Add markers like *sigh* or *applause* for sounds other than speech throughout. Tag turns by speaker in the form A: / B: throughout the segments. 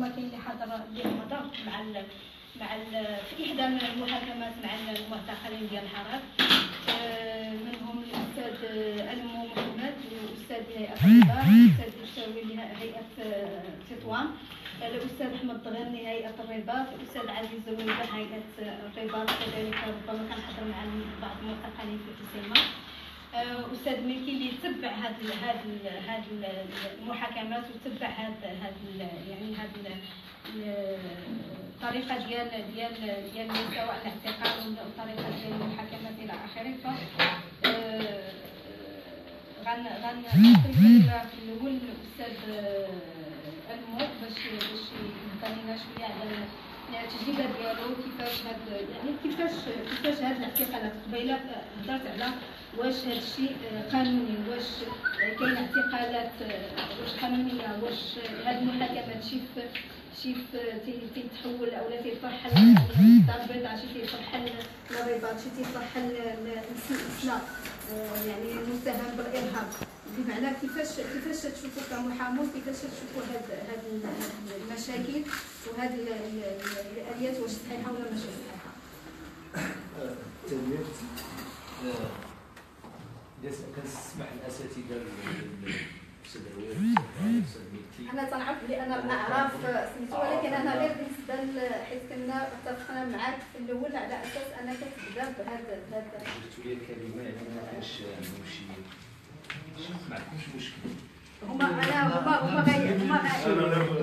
A: هما كاين اللي حضر اللي حضر مع ال مع ال في إحدى المحاكمات مع المعتقلين ديال الحرب. آه، منهم الأستاذ ألمو محمد والأستاذ الاستاذ الشاوي هيئه آه، تطوان. الأستاذ أحمد الضغني هيئه الرباط. الأستاذ عزيز الويبه هيئه الرباط. كذلك ربما كان حضر مع بعض المعتقلين في السيما آه، أستاذ ملكي اللي يتبع هاد هاد هاد المحاكمات وتبع هاد هاد يعني هاد الطريقة ديال ديال ديال سواء الاعتقال ولا الطريقة ديال المحاكمات إلى آخره. ف آه، غن غن في الأول الأستاذ المو باش باش يهضر لنا شوية على التجربة ديالو كيفاش هاد يعني كيفاش كيفاش هاد الاعتقالات قبيلة هضرت على واش هذا الشيء قانوني؟ واش كاين اعتقالات واش قانونية؟ واش هاد المحاكمات شي شي تيتحول اولا تيترحل الدار البيضاء شي تيترحل للرباط شي تيترحل للاسلام يعني المتهم بالإرهاب. بمعنى كيفاش كيفاش تشوفوا كمحامون كيفاش تشوفوا هاد هاد المشاكل وهاد الآليات؟ واش صحيحة ولا ماشي صحيحة؟ *coughs*
B: كنسمح الاساتذه
A: أنا تنعرف بلي أنا نعرف سميتو ولكن أنا غير بالنسبة حيت كنا اتفقنا معاك في الأول على أساس انك تبدا بهذا
B: بهذا قلت لي الكلمة يعني ما كانش شي ما عندكمش مشكل
A: هما أنا هما هما غاي هما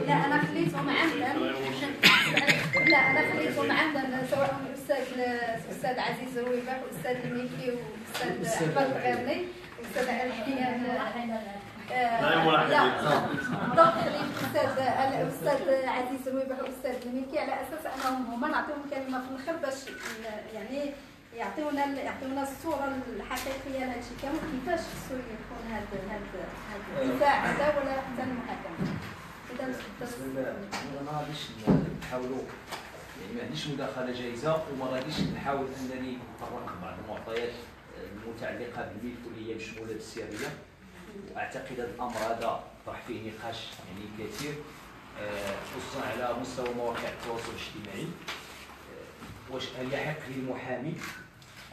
A: لا أنا خليتهم عمدا. لا أنا خليتهم عمدا. سواء الاستاذ الاستاذ عزيز رويباح والاستاذ الميكي والاستاذ أحمد الغرني والاستاذ الحيان لا بالضبط الاستاذ الاستاذ عزيز رويباح والاستاذ الميكي على أساس أنهم هما نعطيهم كلمة في الآخر باش يعني يعطيونا يعطيونا الصورة الحقيقية لهذا الشيء كامل كيفاش خصو يكون هذا هذا الدفاع هذا ولا حتى المحاكمه
B: إذا ما غاديش نحاولوا يعني ما عنديش مداخلة جاهزه وما غاديش نحاول أنني نطرق بعض المعطيات المتعلقة بالملك واللي هي مشموله بالسريه وأعتقد هذا الأمر هذا طرح فيه نقاش يعني كثير آه، خصوصا على مستوى مواقع التواصل الاجتماعي. آه، واش هل يحق للمحامي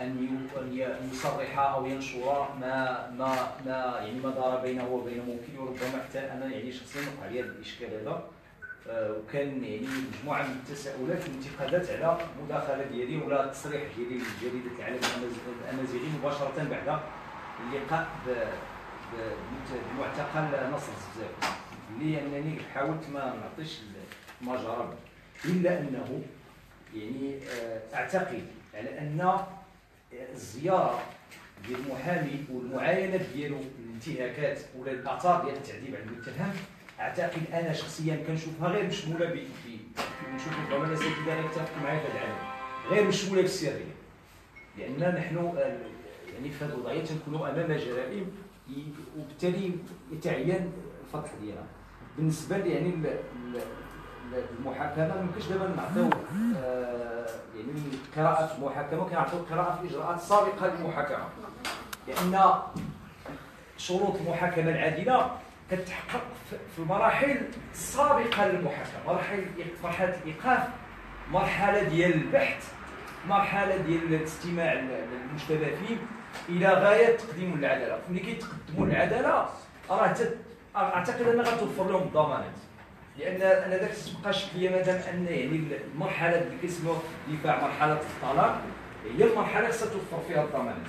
B: أن أن يصرح أو ينشر ما ما ما يعني ما دار بينه وبين موكله وربما حتى أنا يعني شخصيا وقع لي الإشكال هذا. آه، وكان يعني مجموعة من التساؤلات والانتقادات على المداخله ديالي ولا التصريح ديالي لجريده العالم الأمازيغي مباشرة بعد اللقاء بمعتقل نصر الزبزاوي اللي أنني حاولت ما نعطيش ما جرى إلا أنه يعني آه، أعتقد على أن الزيارة ديال المحامي والمعاينة ديالو الانتهاكات ولا الاثار ديال التعذيب على المتهم أعتقد أنا شخصيا كنشوفها غير مشمولة ب نشوف ربما الاساتذه أنا يتفقوا معايا في هذا العالم. غير مشمولة بالسرية. لأن نحن آه، يعني في هذه الوضعية تنكونوا أمام جرائم وبالتالي يتعين الفتح ديالها. بالنسبة يعني المحاكمة ما يمكنش دابا نعطيو يعني قراءة المحاكمة كنعطيو قراءة في الاجراءات السابقه للمحاكمة. لأن شروط المحاكمة العادلة كتحقق في المراحل السابقه للمحاكمة. مراحل مرحلة الإيقاف مرحلة ديال البحث مرحلة ديال الاستماع للمشتبه فيه إلى غاية تقديم العدالة. ملي كيتقدموا العدالة راه أعتقد أنها غتوفر لهم الضمانات. لأن أنا ذاك تبقى شكليه مادام أن يعني المرحلة اللي كيسموها الدفاع مرحلة الطلاق هي المرحله خصها توفر فيها الضمانات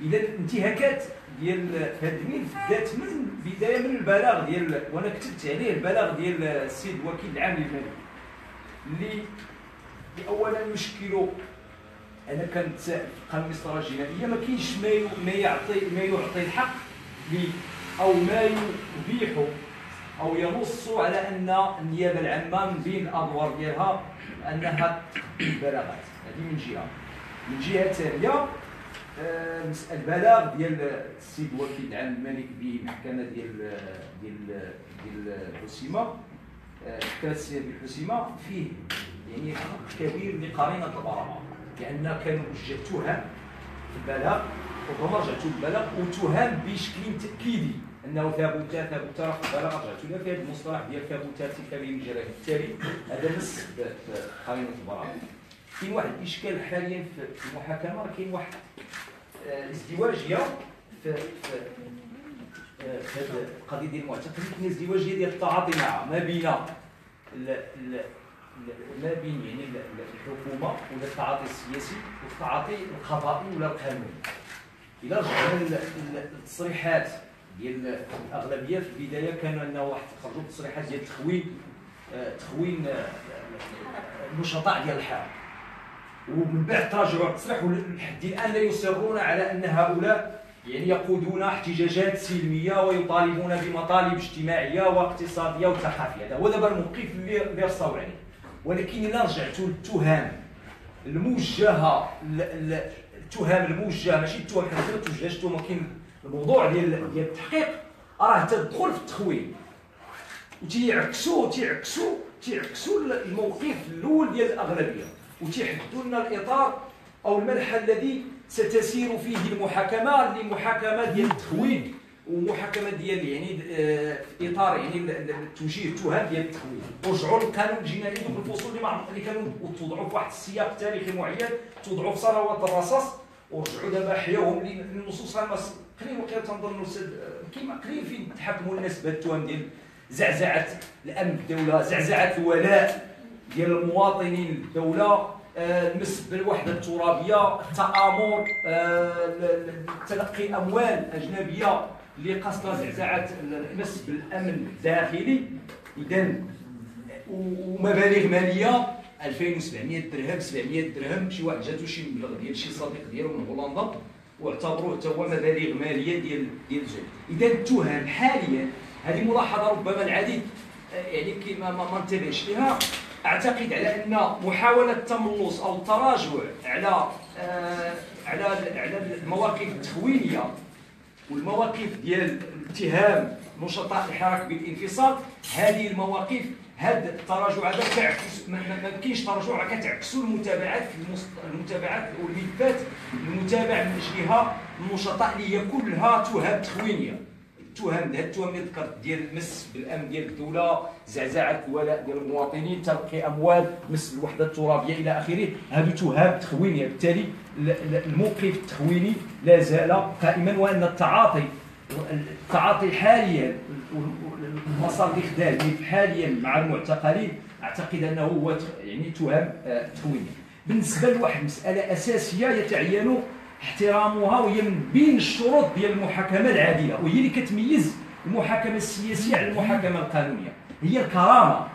B: إذا الانتهاكات ديال هذا الملف بدات من بداية من البلاغ ديال وأنا كتبت عليه البلاغ ديال السيد الوكيل العام للمال اللي اولا يشكل أنا كنتسائل في القانون المسطرة الجنائيه ما كاينش ما ما يعطي ما يعطي الحق أو ما يبيح أو ينص على أن النيابه العامة من بين الأدوار ديالها أنها البلاغات هذه من جهة. من جهة ثانية آه، البلاغ ديال السيد الوكيل العام الملك بمحكمة ديال ديال ديال الحسيمه السيد الحسيمه فيه يعني حق كبير لقرينة البراءه لأن كانوا وجه تهم في البلاغ ربما رجعتوا للبلاغ وتهم بشكل تأكيدي. أنه ثابت ثابت راه بلغ رجعت إلى في هذا المصطلح ديال ثابت تلك به الجرائم بالتالي هذا نص قانون البراءه كاين واحد الإشكال حاليا في المحاكمة راه كاين واحد آه، الازدواجيه في في هذه القضية ديال المعتقلين كاين ازدواجيه ديال التعاطي مع ما بين ما بين يعني الحكومة ولا التعاطي السياسي والتعاطي القضائي ولا القانوني. إلى رجعنا للتصريحات ديال الأغلبية في البداية كانوا أنه واحد خرجوا تصريحات ديال تخوين آه، تخوين آه، النشطاء ديال الحرب ومن بعد تراجعوا التصريح ولحد الآن لا يصرون على أن هؤلاء يعني يقودون احتجاجات سلمية ويطالبون بمطالب اجتماعية واقتصادية وثقافيه هذا هو دابا الموقف اللي رصاو عليه. ولكن إلا رجعتوا للتهم الموجهة التهم الموجهة ماشي التهم حنا ما توجهش التهم كاين الموضوع ديال ديال التحقيق راه تدخل في التخوين وتيعكسوا تيعكسوا تيعكسوا الموقف الأول ديال الأغلبية وتيحدوا لنا الإطار أو المنحى الذي ستسير فيه المحاكمة لمحاكمة ديال التخوين ومحاكمة ديال يعني آه، إطار يعني توجيه التهم ديال التخوين رجعوا للقانون الجنائي دوك الفصول اللي اللي كانوا توضعوا في واحد السياق تاريخي معين توضعوا في ثروات الرصاص ورجعوا دابا حياهم للنصوص قليل وقيل تنظن الاستاذ كيما قليل فين تحكموا الناس بهذا التهم ديال زعزعة الأمن الدولة زعزعة الولاء ديال المواطنين للدوله آه، المس بالوحدة الترابية التآمر آه، تلقي أموال أجنبية لقصد زعزعة المس بالامن الداخلي. اذا ومبالغ مالية 2700 درهم 700 درهم شي واحد جاتو شي مبلغ ديال شي صديق ديالو من هولندا. واعتبروه حتى هو مبالغ مالية ديال ديال الزوج إذا التهم حاليا هذه ملاحظة ربما العديد يعني كما ما انتبهش لها أعتقد على أن محاولة التملص أو التراجع على آه على على المواقف التخوينية والمواقف ديال اتهام نشطاء الحراك بالانفصال هذه المواقف هذا التراجع هذا تعكس ما كاينش تراجع كتعكسوا المتابعات المتابعات والملفات المتابع من أجلها النشطاء اللي هي كلها تهم تخوينية. التهم هاد التهم اللي ذكرت ديال المس بالأمن ديال الدولة زعزعة الولاء ديال المواطنين تلقي أموال مس الوحده الترابية إلى آخره. هذو تهم تخوينية. بالتالي الموقف التخويني لا زال قائما وأن التعاطي التعاطي حاليا المسار الاخدامي حاليا مع المعتقلين أعتقد أنه هو يعني تهم آه، تخوينيه بالنسبة لواحد المساله أساسية يتعين احترامها وهي من بين الشروط ديال المحاكمة العادله وهي اللي كتميز المحاكمة السياسية على المحاكمة القانونية هي الكرامة.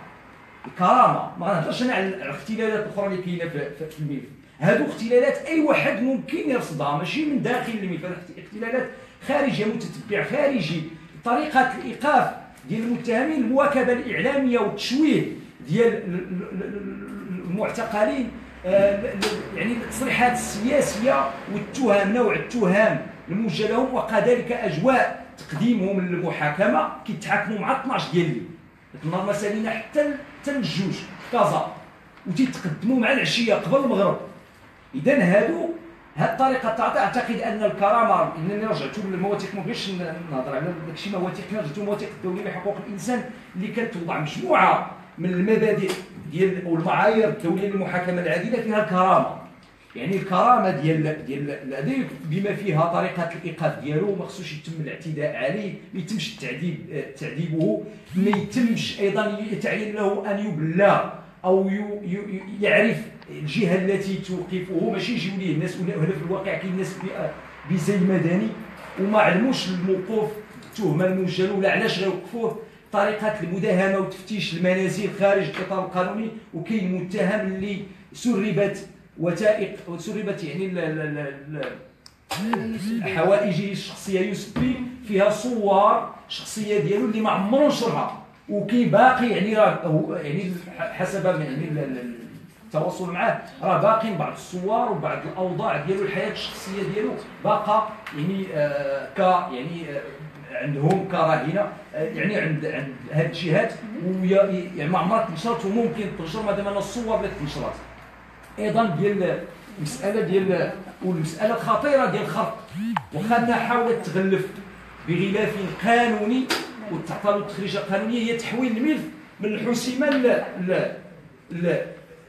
B: الكرامة. ما غنهضرش أنا على الاختلالات الأخرى اللي كاينة في الملف هادو اختلالات أي واحد ممكن يرصدها ماشي من داخل الملف اختلالات خارجية متتبع خارجي. طريقة الإيقاف ديال المتهمين المواكبة الإعلامية والتشويه ديال المعتقلين آه، يعني التصريحات السياسية والتهم نوع التهم الموجهه لهم وكذلك أجواء تقديمهم للمحاكمة كيتحاكموا مع 12 ديال الليل النهار ما سالينا حتى حتى الجوج كازا وتيتقدموا مع العشية قبل المغرب. اذا هادو هذه الطريقة تعطي أعتقد أن الكرامة إنني رجعت للمواثيق ما بغيتش نهضر على داكشي مواثيق رجعت للمواثيق الدوليه لحقوق الإنسان اللي كتوضع مجموعة من المبادئ ديال والمعايير الدولية للمحاكمة العادلة فيها الكرامة. يعني الكرامة ديال ديال الأديب بما فيها طريقة الإيقاف ديالو ما خصوش يتم الاعتداء عليه ما يتمش التعذيب تعذيبه ما يتمش أيضا يتعين له أن يبلغ أو يعرف الجهة التي توقفه ماشي يجيو ليه الناس ولا في الواقع كاين ناس بزي مدني وما علموش الموقوف التهمه الموجهه ولا علاش غيوقفوه؟ طريقة المداهمة وتفتيش المنازل خارج الإطار القانوني وكاين متهم اللي سربت وثائق سربت يعني حوائجه الشخصية يوسف بي فيها صور شخصية ديالو اللي ما عمرو نشرها وكاين باقي يعني راه يعني حسب يعني التواصل معاه راه باقي بعض الصور وبعض الأوضاع ديالو الحياة الشخصية ديالو باقا يعني آه ك يعني آه عندهم كراهنه آه يعني عند عند هذه الجهات يعني ما عمرها تنشرت وممكن تنشر ما دام الصور اللي تنشرت. أيضا ديال المسألة ديال والمسألة الخطيرة ديال الخرق. واخا أنها حاولت تغلف بغلاف قانوني وتعطى له تخريجه قانونيه هي تحويل الملف من الحسيمه ل ل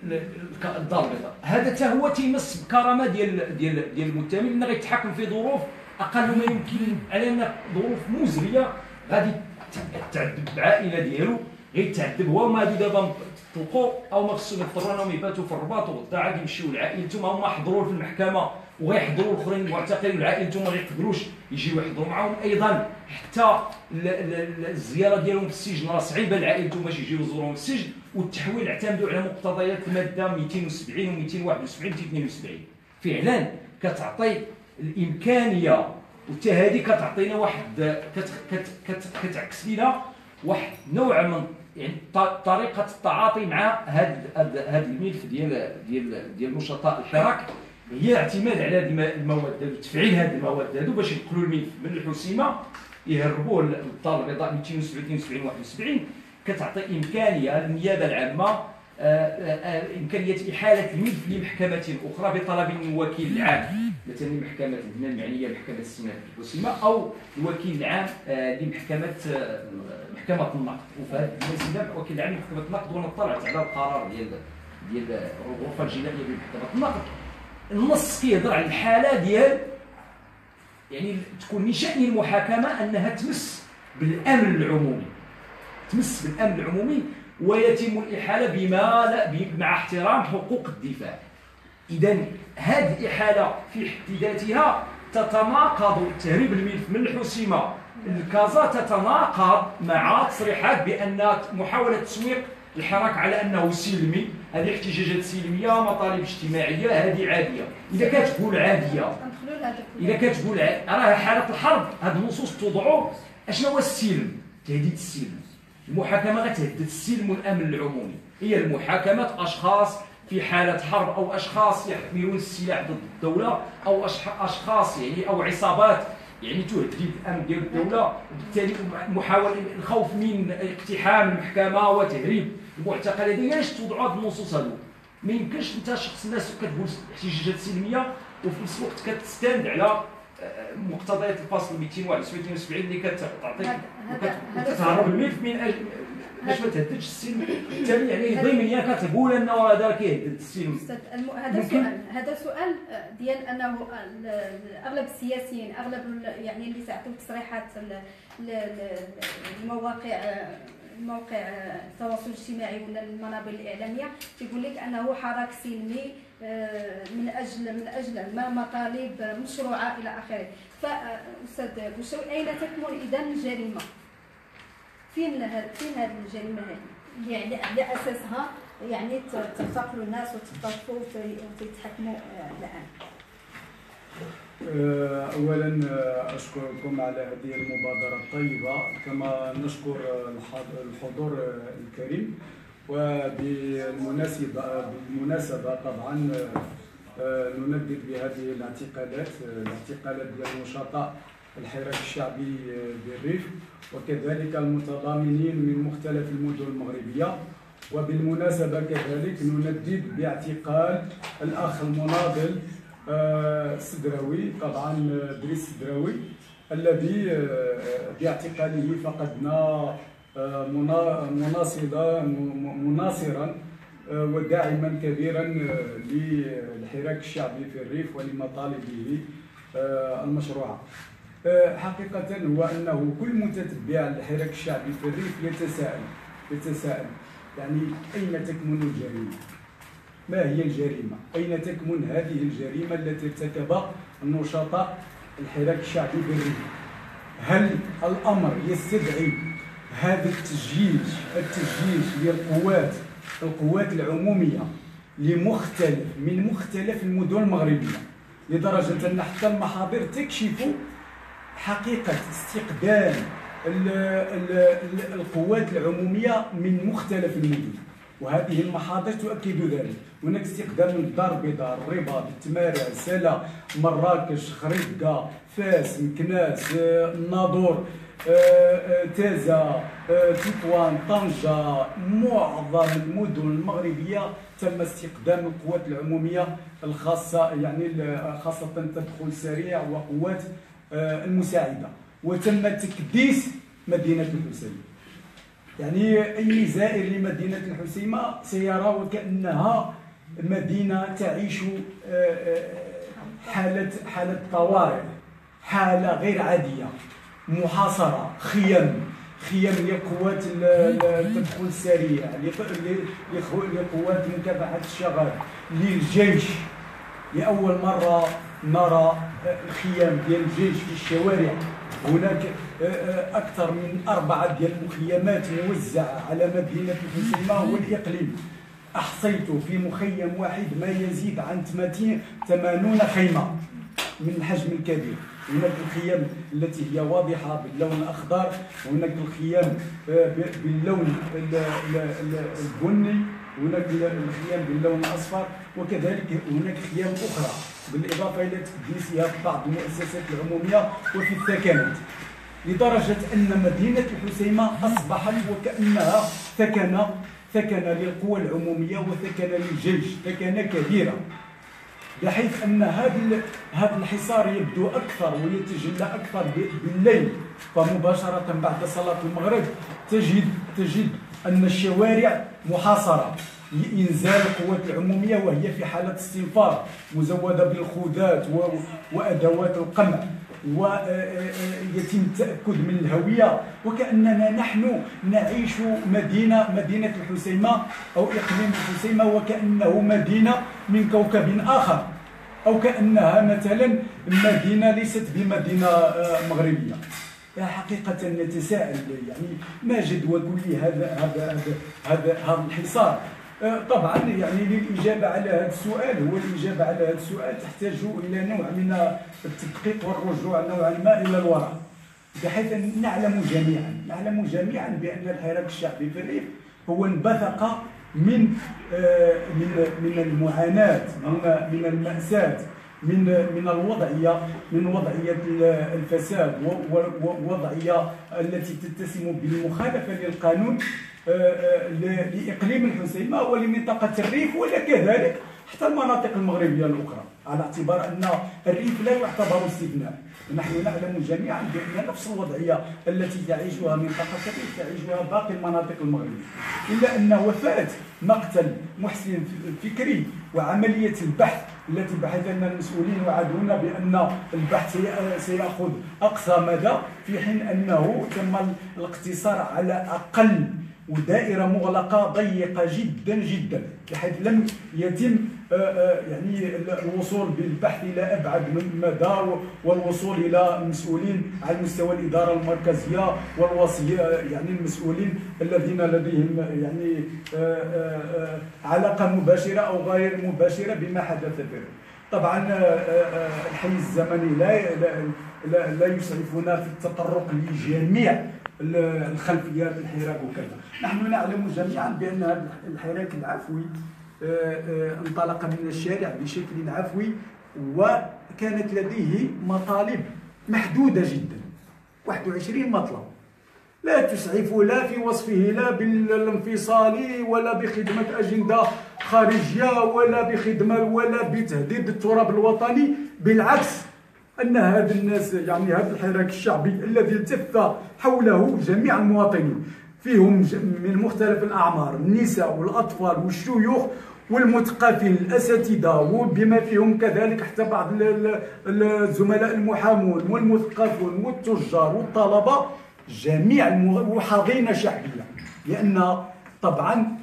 B: البيضاء هذا حتى هو تيمس بكرامه ديال ديال ديال المتهم لأن غيتحكم في ظروف أقل ما يمكن على أن ظروف مزرية غادي تعذب العائلة ديالو. غيتعذب هو وما غادي دابا تلقوا أو ما خصهم يضطروا أنهم يباتوا في الرباط وغدا عاد يمشيو لعائلتهم هما حضروا في المحكمة. وغيحضروا الاخرين المعتقلين لعائلتهم ما غيقدروش يجيو يحضروا معاهم. أيضا حتى الزيارة ديالهم في السجن راه صعيبه لعائلتهم باش يجيو يزوروهم في السجن والتحويل اعتمدوا على مقتضيات الماده 270 و 271 و 272 فعلا كتعطي الإمكانية وحتى هذه كتعطينا واحد كتعكس لنا واحد نوع من يعني طريقة التعاطي مع هذا هذا الملف ديال ديال ديال نشطاء الحراك. هي اعتماد على هذه المواد هذو تفعيل هذه المواد هذو باش ينقلوا الملف من الحسيمه يهربوه للدار البيضاء 270 72 71 كتعطي إمكانية للنيابة العامة آه، آه، إمكانية إحالة الملف لمحكمه أخرى بطلب من الوكيل العام مثلا محكمه المدينة المعنية محكمة السنة الحسيمه أو الوكيل العام آه، لمحكمة محكمة النقد. وفي هذه الوكيل العام لمحكمة النقد وأنا طلعت على القرار ديال ديال الغرفه الجنائيه بمحكمة النقد. النص كيهضر على الحالة ديال يعني تكون من شأن المحاكمة أنها تمس بالأمن العمومي. تمس بالأمن العمومي ويتم الإحالة بما لا مع احترام حقوق الدفاع. اذا هذه الإحالة في حد ذاتها تتناقض تهريب الملف من الحسيمة. الكازا تتناقض مع تصريحات بأن محاولة تسويق الحراك على أنه سلمي. هذه احتجاجات سلمية مطالب اجتماعية. هذه عادية. إذا كتقول عادية إذا كتقول راه حالة الحرب. هذه النصوص توضعوا أشنو هو السلم؟ تهديد السلم. المحاكمة غتهدد السلم والأمن العمومي. هي المحاكمة أشخاص في حالة حرب أو أشخاص يحملون السلاح ضد الدولة أو أشخاص يعني أو عصابات يعني تهدد الأمن ديال الدولة. وبالتالي محاولة الخوف من اقتحام المحكمة وتهريب المعتقل هذه علاش توضعوا هذه النصوص هذو ما يمكنش انت شخص الناس كتقول احتجاجات سلميه وفي نفس الوقت كتستند على آه، مقتضيات الفصل 271 اللي كتعطيك كتهرب الملف من أجل باش ما تهددش السلم بالتالي يعني ضمنيا كتقول ان هذا كيهدد السلم
A: هذا سؤال هذا سؤال ديال أنه أغلب السياسيين أغلب يعني اللي تعطيو تصريحات المواقع موقع التواصل الاجتماعي ولا المنابر الإعلامية. تيقول لك أنه حراك سلمي آه، من أجل من أجل ما مطالب مشروعة إلى آخره. فاستاذ بوشوي أين تكمن إذا الجريمة؟ فين فين هذه الجريمة هذه؟ يعني على أساسها يعني تعتقلوا الناس وتختطفوا وتتحكموا آه، الآن.
C: آه، اولا آه، أشكركم على هذه المبادرة الطيبة كما نشكر الحضور الكريم. وبالمناسبة بالمناسبة طبعا نندد بهذه الاعتقالات الاعتقالات ديال النشطاء الحراك الشعبي بالريف وكذلك المتضامنين من مختلف المدن المغربية. وبالمناسبة كذلك نندد باعتقال الأخ المناضل آه، سدراوي طبعا دريس سدراوي الذي آه، باعتقاله فقدنا آه، مناصرا مناصرا وداعما كبيرا للحراك الشعبي في الريف ولمطالبه المشروعه آه، حقيقة هو أنه كل متتبع للحراك الشعبي في الريف يتساءل يتساءل يعني أين تكمن الجريمة؟ ما هي الجريمة؟ أين تكمن هذه الجريمة التي ارتكب النشطاء الحراك الشعبي بالريف؟ هل الأمر يستدعي هذا التجييش التجييش للقوات القوات العمومية لمختلف من مختلف المدن المغربية لدرجة أن حتى المحاضر تكشف حقيقة استقدام القوات العمومية من مختلف المدن وهذه المحاضر تؤكد ذلك. هناك استخدام الدار البيضاء الرباط التمارع سلا مراكش خريقة فاس مكناس الناظور آه، آه، آه، تطوان طنجة معظم المدن المغربية تم استخدام القوات العمومية الخاصة يعني خاصة تدخل سريع وقوات المساعدة. وتم تكديس مدينة الحسيمة يعني أي زائر لمدينة الحسيمة سيرى وكأنها مدينة تعيش آه، آه، حالة حالة طوارئ حالة غير عادية محاصرة خيم خيم لقوات التدخل السريع لقوات مكافحة الشغب للجيش. لأول مرة نرى الخيام ديال الجيش في الشوارع. هناك أكثر من أربعة ديال المخيمات موزعة على مدينة الحسيمة والإقليم. أحصيت في مخيم واحد ما يزيد عن 80 خيمة من الحجم الكبير. هناك الخيام التي هي واضحة باللون الأخضر هناك الخيام آه، باللون البني هناك الخيام باللون الأصفر وكذلك هناك خيام أخرى. بالإضافة إلى تكديسها في بعض المؤسسات العمومية وفي الثكنات لدرجة أن مدينة الحسيمة أصبحت وكأنها ثكنة ثكنة للقوى العمومية وثكنة للجيش ثكنة كبيرة. بحيث أن هذا هذا الحصار يبدو أكثر ويتجلى أكثر بالليل. فمباشرة بعد صلاة المغرب تجد تجد أن الشوارع محاصرة انزال القوات العمومية وهي في حالة استنفار مزودة بالخوذات وأدوات القمع. ويتم التاكد من الهوية وكأننا نحن نعيش مدينة مدينة الحسيمة أو إقليم الحسيمة وكأنه مدينة من كوكب آخر أو كأنها مثلا مدينة ليست بمدينة آه، مغربية. حقيقة نتساءل يعني ما جدوى كل هذا هذا هذا هذا الحصار؟ طبعا يعني للاجابه على هذا السؤال هو الإجابة على هذا السؤال تحتاج إلى نوع من التدقيق والرجوع نوعا ما إلى الوراء بحيث نعلم جميعا نعلم جميعا بأن الحراك الشعبي في الريف هو انبثق من آه، من من المعاناة من من المأساة من من الوضعية من وضعية الفساد ووضعيه التي تتسم بالمخالفة للقانون. لإقليم الحسيمه ولمنطقه الريف وكذلك حتى المناطق المغربية الأخرى. على اعتبار أن الريف لا يعتبر استثناء. نحن نعلم جميعا بأن نفس الوضعية التي تعيشها منطقة الريف تعيشها باقي المناطق المغربية. إلا أن وفاة مقتل محسن فكري وعملية البحث التي بحث ان المسؤولين وعدونا بأن البحث سيأخذ أقصى مدى في حين أنه تم الاقتصار على أقل ودائرة مغلقة ضيقة جدا جدا بحيث لم يتم آه، آه، يعني الوصول بالبحث إلى أبعد من مدى والوصول إلى المسؤولين على مستوى الإدارة المركزية والوصيه يعني المسؤولين الذين لديهم يعني آه، علاقة مباشرة أو غير مباشرة بما حدث به طبعا الحيز الزمني لا لا, لا يسعفنا في التطرق لجميع الخلفيات الحراك وكذا. نحن نعلم جميعا بأن هذا الحراك العفوي آه، آه، انطلق من الشارع بشكل عفوي وكانت لديه مطالب محدودة جدا. 21 مطلب. لا تسعف لا في وصفه لا بالانفصال ولا بخدمة أجندة خارجية ولا بخدمة ولا بتهديد التراب الوطني. بالعكس أن هذا الناس يعني هذا الحراك الشعبي الذي التف حوله جميع المواطنين فيهم من مختلف الأعمار النساء والأطفال والشيوخ والمثقفين الأساتذة وبما فيهم كذلك حتى بعض الزملاء المحامون والمثقفون والتجار والطلبة جميع وحاضنة شعبية لأن طبعا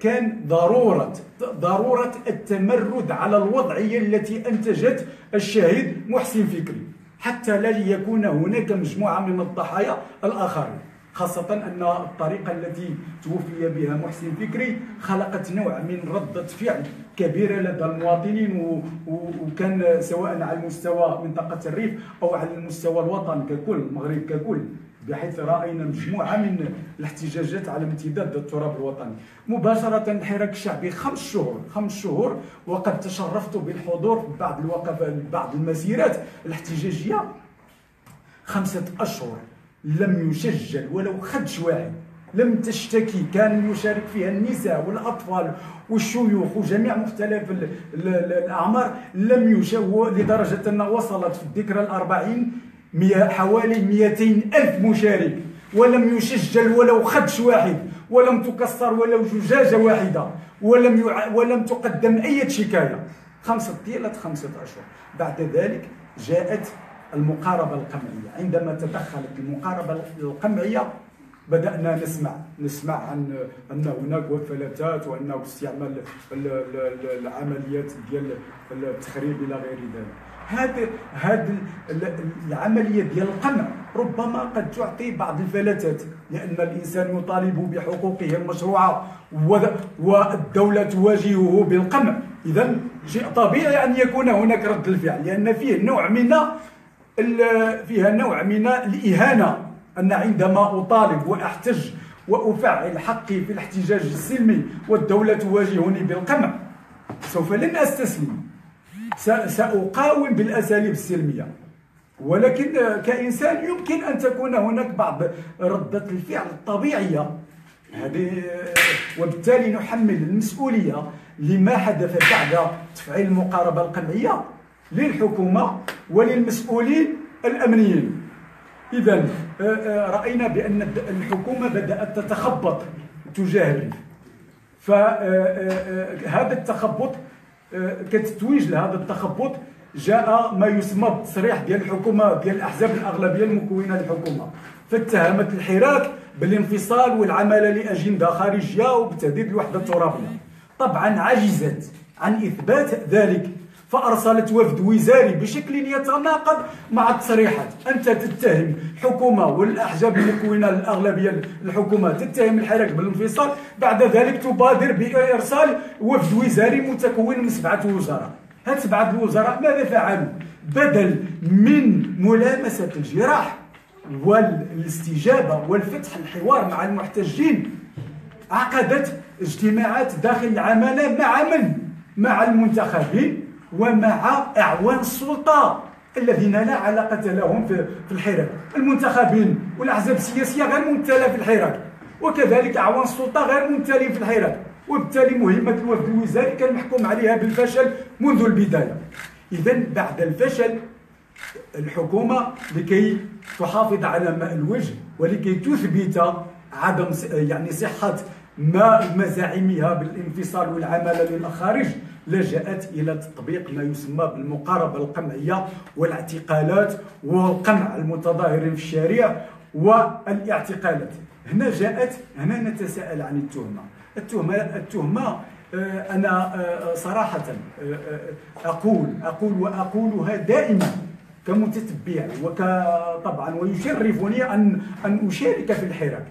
C: كان ضرورة ضرورة التمرد على الوضعية التي أنتجت الشهيد محسن فكري حتى لا يكون هناك مجموعة من الضحايا الآخرين خاصة أن الطريقة التي توفي بها محسن فكري خلقت نوع من ردة فعل كبيرة لدى المواطنين وكان سواء على مستوى منطقة الريف أو على المستوى الوطن ككل المغرب ككل. بحيث رأينا مجموعة من الاحتجاجات على امتداد التراب الوطني. مباشرة الحراك الشعبي خمس شهور خمس شهور وقد تشرفت بالحضور في بعض الوقفات بعض المسيرات الاحتجاجية. خمسة أشهر لم يسجل ولو خدش واحد. لم تشتكي كان يشارك فيها النساء والأطفال والشيوخ وجميع مختلف الأعمار. لم يشو لدرجة أنها وصلت في الذكرى الأربعين حوالي 200 ألف مشارك. ولم يسجل ولو خدش واحد ولم تكسر ولو زجاجة واحدة ولم يع... ولم تقدم أي شكاية. خمسة طيلة خمسة أشهر. بعد ذلك جاءت المقاربة القمعية. عندما تدخلت المقاربة القمعية بدأنا نسمع نسمع عن أن هناك وفلاتات وأنه استعمال العمليات ديال التخريب إلى غير ذلك. هذه هذه العملية ديال القمع ربما قد تعطي بعض الفلاتات لأن الإنسان يطالب بحقوقه المشروعة والدولة تواجهه بالقمع. اذا شيء طبيعي أن يكون هناك رد الفعل لأن فيه نوع من فيها نوع من الإهانة. أن عندما أطالب وأحتج وأفعل حقي في الاحتجاج السلمي والدولة تواجهني بالقمع. سوف لن أستسلم. سأقاوم بالأساليب السلمية. ولكن كإنسان يمكن أن تكون هناك بعض ردة الفعل الطبيعية. هذه وبالتالي نحمل المسؤولية لما حدث بعد تفعيل المقاربة القمعية للحكومة وللمسؤولين الأمنيين. إذا رأينا بأن الحكومة بدأت تتخبط تجاه الريف فهذا التخبط كتتويج لهذا التخبط جاء ما يسمى بالتصريح ديال الحكومة ديال الأحزاب الأغلبية المكونة للحكومة. فاتهمت الحراك بالانفصال والعمل لأجندة خارجية وبتهديد الوحدة الترابية. طبعا عجزت عن إثبات ذلك. فأرسلت وفد وزاري بشكل يتناقض مع التصريحات أنت تتهم حكومة والأحزاب المكونة الأغلبية الحكومة تتهم الحراك بالانفصال بعد ذلك تبادر بإرسال وفد وزاري متكون من سبعة وزراء هاد سبعة الوزراء ماذا فعلوا؟ بدل من ملامسة الجراح والاستجابة والفتح الحوار مع المحتجين عقدت اجتماعات داخل العمالة مع من؟ مع المنتخبين ومع أعوان السلطة الذين لا علاقة لهم في الحراك. المنتخبين والأحزاب السياسية غير ممثلة في الحراك. وكذلك أعوان السلطة غير ممثلين في الحراك. وبالتالي مهمة الوفد الوزاري كان محكوم عليها بالفشل منذ البداية. إذا بعد الفشل الحكومة لكي تحافظ على ماء الوجه ولكي تثبت عدم يعني صحة ما مزاعمها بالانفصال والعمل للخارج لجأت إلى تطبيق ما يسمى بالمقاربة القمعية والاعتقالات والقمع المتظاهرين في الشارع والاعتقالات. هنا جاءت هنا نتساءل عن التهمة. التهمة التهمة آه، أنا آه، صراحة آه، أقول أقول وأقولها دائما كمتتبع وكطبعا ويشرفني أن أن أشارك في الحراك.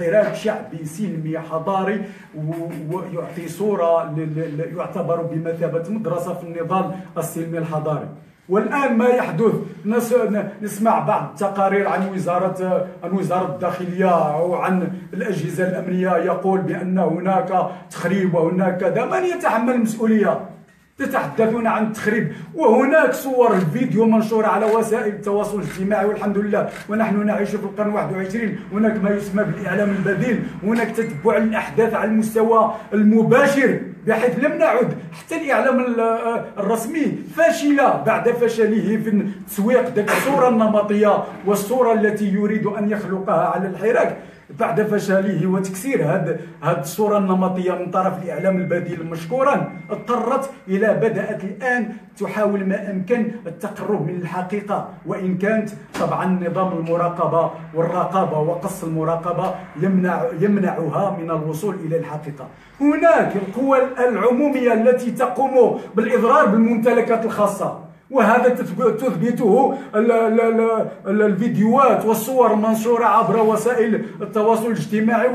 C: حراك شعبي سلمي حضاري ويعطي صورة يعتبر بمثابة مدرسة في النضال السلمي الحضاري. والآن ما يحدث؟ نسمع بعض التقارير عن وزاره عن وزارة الداخلية أو عن الأجهزة الأمنية يقول بأن هناك تخريب وهناك كذا. من يتحمل المسؤولية؟ تتحدثون عن التخريب. وهناك صور الفيديو منشورة على وسائل التواصل الاجتماعي والحمد لله ونحن نعيش في القرن 21 هناك ما يسمى بالإعلام البديل. هناك تتبع الأحداث على المستوى المباشر بحيث لم نعد حتى الإعلام الرسمي فاشلة بعد فشله في تسويق ذلك الصورة النمطية والصورة التي يريد أن يخلقها على الحراك. بعد فشله وتكسير. هذه هذه الصورة النمطية من طرف الإعلام البديل مشكورا اضطرت إلى بدأت الآن تحاول ما أمكن التقرب من الحقيقة. وإن كانت طبعا نظام المراقبة والرقابة وقص المراقبة يمنع يمنعها من الوصول إلى الحقيقة. هناك القوى العمومية التي تقوم بالإضرار بالممتلكات الخاصة. وهذا تثبته الفيديوهات والصور المنشورة عبر وسائل التواصل الاجتماعي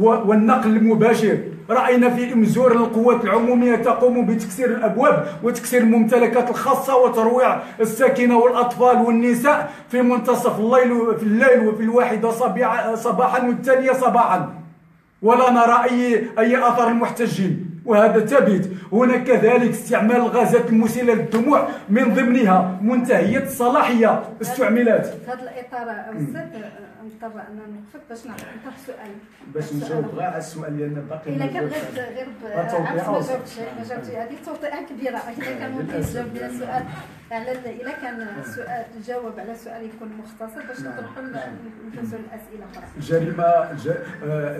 C: والنقل المباشر. رأينا في إمزور القوات العمومية تقوم بتكسير الأبواب وتكسير الممتلكات الخاصة وترويع الساكنة والأطفال والنساء في منتصف الليل في الليل وفي الواحدة صباحا والثانية صباحا. ولا نرى أي أي أثر المحتجين. وهذا ثابت هناك كذلك استعمال الغازات المسيلة للدموع من ضمنها منتهية الصلاحية استعملت
A: في هذا الإطار أستاذ نضطر أن نوقفك باش نطرح سؤال
C: باش نجاوب غير على السؤال لأن باقي
A: إلا
C: ما
A: كان غير. غير عرفت ما. جاوبتش ما جاوبتش هذه توطئه كبيرة إذا كان ممكن تجاوب
C: للأسف.
A: السؤال على الا كان السؤال الجواب على سؤال يكون مختصر باش
C: نعم.
A: نطرحوا
C: نعم.
A: ندوزوا لاسئله أخرى
C: جريمه ج... آه،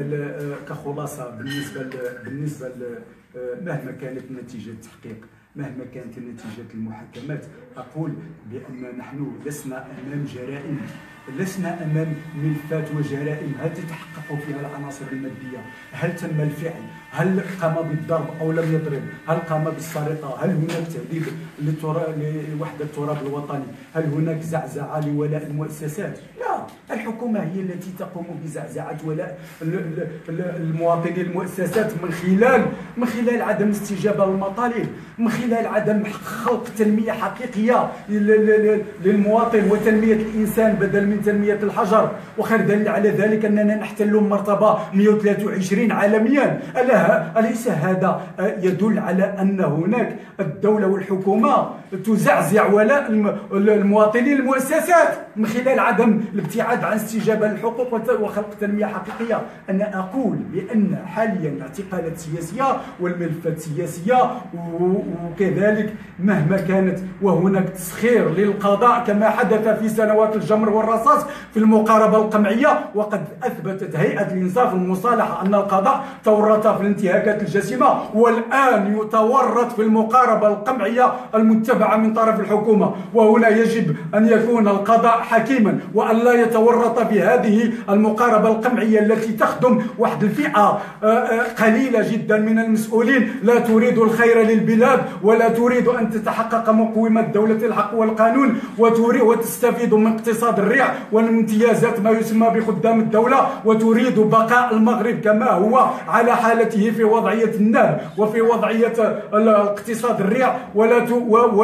C: ال- مهما كانت نتيجة التحقيق مهما كانت نتيجة المحاكمات أقول بأن نحن لسنا أمام جرائم لسنا أمام ملفات وجرائم. هل تتحقق فيها العناصر المادية؟ هل تم الفعل؟ هل قام بالضرب أو لم يضرب؟ هل قام بالسرقة؟ هل هناك للترا- لوحدة التراب الوطني؟ هل هناك زعزعة لولاء المؤسسات؟ لا الحكومة هي التي تقوم بزعزعة ولاء ال- ال- ال- المواطنين المؤسسات من خلال من خلال عدم استجابة للمطالب من خلال عدم خلق تنمية حقيقية. ل- للمواطن وتنمية الإنسان بدل من تنمية الحجر. وخير دليل على ذلك أننا نحتل مرتبة 123 عالميا. ألا أليس هذا يدل على أن هناك الدولة والحكومة تزعزع ولاء الم- المواطنين المؤسسات من خلال عدم الابتعاد عن استجابة للحقوق وخلق تنمية حقيقية. أنا أقول بأن حاليا الاعتقالات السياسيه والملفات السياسيه وكذلك مهما كانت وهناك تسخير للقضاء كما حدث في سنوات الجمر والرصاص في المقاربة القمعية. وقد أثبتت هيئة الإنصاف المصالحة أن القضاء تورط في الانتهاكات الجسيمة والآن يتورط في المقاربة القمعية المتبعه من طرف الحكومة وهنا يجب أن يكون القضاء حكيما وأن لا يتورط في هذه المقاربة القمعية التي تخدم واحد الفئة آه، آه، قليلة جدا من المسؤولين. لا تريد الخير للبلاد ولا تريد أن تتحقق مقومات دولة الحق والقانون وتريد وتستفيد من اقتصاد الريع ومن امتيازات ما يسمى بخدام الدولة وتريد بقاء المغرب كما هو على حالته في وضعية النهب وفي وضعية ال- اقتصاد الريع ولا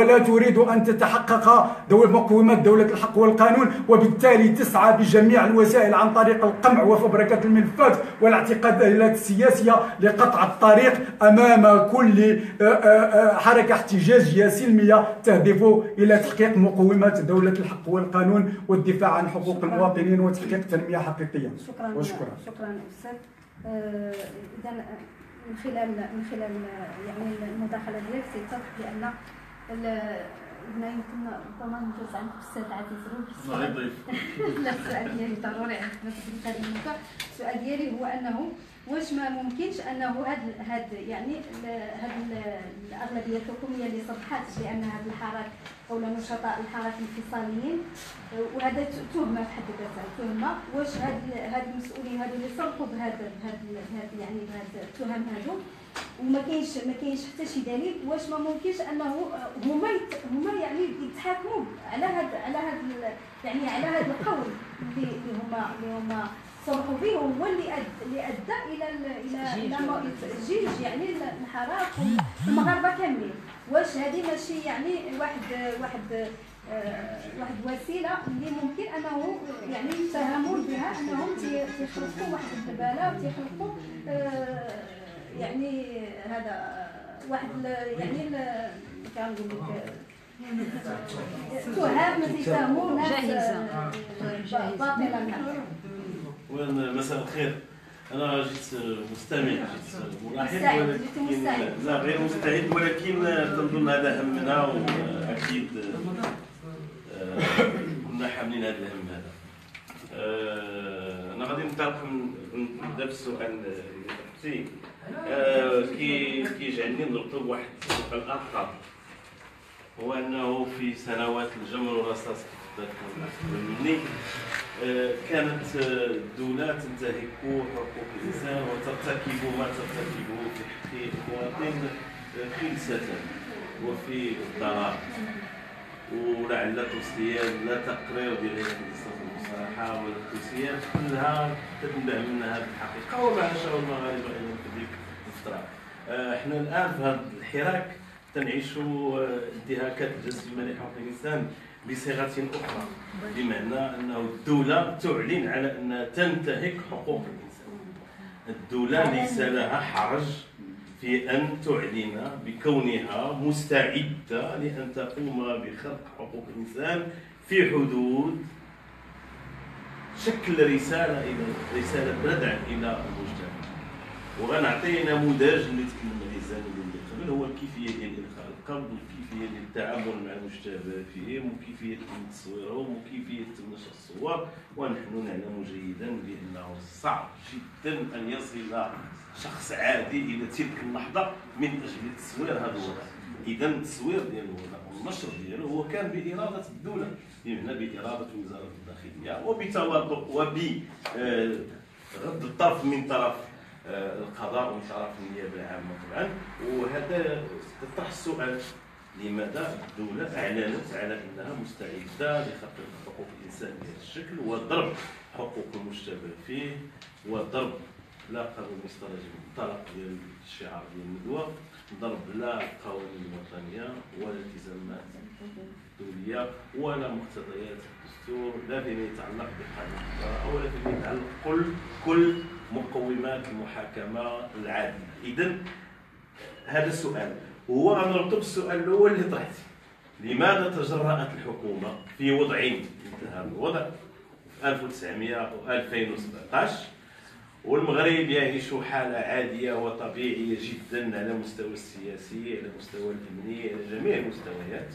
C: ولا تريد أن تتحقق دولة مقومات دولة الحق والقانون. وبالتالي تسعى بجميع الوسائل عن طريق القمع وفبركة الملفات والاعتقادات السياسية لقطع الطريق أمام كل آه، آه، آه، حركة احتجاجيه سلميه تهدف إلى تحقيق مقومات دولة الحق والقانون والدفاع عن حقوق المواطنين وتحقيق تنمية حقيقية.
A: شكرا.
C: وشكرا.
A: شكرا أستاذ. آه، اذا من خلال من خلال يعني المداخلة ديالك سيتضح بأن هنا يمكن ربما ندوز عند الأستاذ عزيز روح
D: الله يضيف. *laughs*
A: لا السؤال ديالي ضروري عندنا في السؤال ديالي هو أنه واش ما ممكنش انه هاد هاد يعني هاد ال- الاغلبية الحكومية اللي صرحت بأن هاد الحراك أو نشطاء الحراك الانفصاليين وهذا تهمة في حد ذاتها تهمة واش هاد هاد المسؤولين هادو اللي صرحوا بهاد بهاد بهاد يعني بهاد التهم هادو. وما كاينش ما كاينش حتى شي دليل واش ما ممكنش انه هما هما يعني يتحاكموا على هاد على هاد يعني على هذا القول اللي هما اللي هما صرحوا به هو اللي أد اللي أدى إلى ال- إلى إلى ما- الجيج يعني. الحراك والمغاربة كاملين. واش هذه ماشي يعني واحد واحد آه، واحد وسيلة اللي ممكن أنه يعني يتهمون بها أنهم تي- تيخلقوا واحد الدباله وتيخلقوا آه، يعني هذا واحد يعني كنقول لك تهم تيتهموا ناس آه، باطلا
D: وين مساء الخير. أنا جيت مستمع جيت ولكن
A: مستعد.
D: لا غير مستعد ولكن تنظن هذا همنا وأكيد آه، كنا حاملين هذا الهم هذا. آه، أنا غادي ننطلق من نبدا بالسؤال اللي آه، كي كيجعلني نربطو بواحد اخر هو أنه في سنوات الجمر والرصاص مني كانت الدولة تنتهك حقوق الإنسان وترتكب ما ترتكبه في حق المواطن خلسة وفي الضرر ولعل توصيات لا تقرير ديال هيئة الإنصاف والمصالحة ولا التوصيات كلها تتبع منها الحقيقة وما عاشها المغاربة أيضا في ذيك الفترة آه، إحنا الآن في هذا الحراك تنعيشوا انتهاكات الجسيمة لحقوق الإنسان بصيغة أخرى. بمعنى أنه الدولة تعلن على أنها تنتهك حقوق الإنسان. الدولة ليس لها حرج في أن تعلن بكونها مستعدة لأن تقوم بخلق حقوق الإنسان في حدود شكل رسالة إلى رسالة ردع إلى المجتمع. وغنعطي نموذج اللي تكلم عليه الزميل اللي قبل هو الكيفية ديال والكيفية ديال التعامل مع المشتبه فيهم وكيفية تم تصويرهم وكيفية تم نشر الصور. ونحن نعلم جيدا بأنه صعب جدا أن يصل شخص عادي إلى تلك اللحظة من أجل تصوير هذا الوضع إذا التصوير ديال الوضع والنشر ديالو هو كان بإرادة الدولة. بمعنى بإرادة وزارة الداخلية وبتواطؤ وب آه، غض الطرف من طرف آه، القضاء ومن طرف النيابة العامة طبعا. وهذا يطرح السؤال لماذا الدولة أعلنت على أنها مستعدة لخلق حقوق الإنسان بهذا الشكل وضرب حقوق المشتبه فيه وضرب لا قانون مسترجم طلق ديال الشعار ديال الندوة ضرب لا القوانين الوطنية ولا الالتزامات الدولية ولا مقتضيات الدستور لا فيما يتعلق بقانون ولا فيما يتعلق كل كل مقومات المحاكمة العادلة إذا هذا السؤال هو غنربطو بالسؤال الأول اللي طرحتي لماذا تجرأت الحكومة في وضع هذا الوضع. في 1900 و 2017 والمغرب يعيش حالة عادية وطبيعية جدا على المستوى السياسي على المستوى الأمني على جميع المستويات.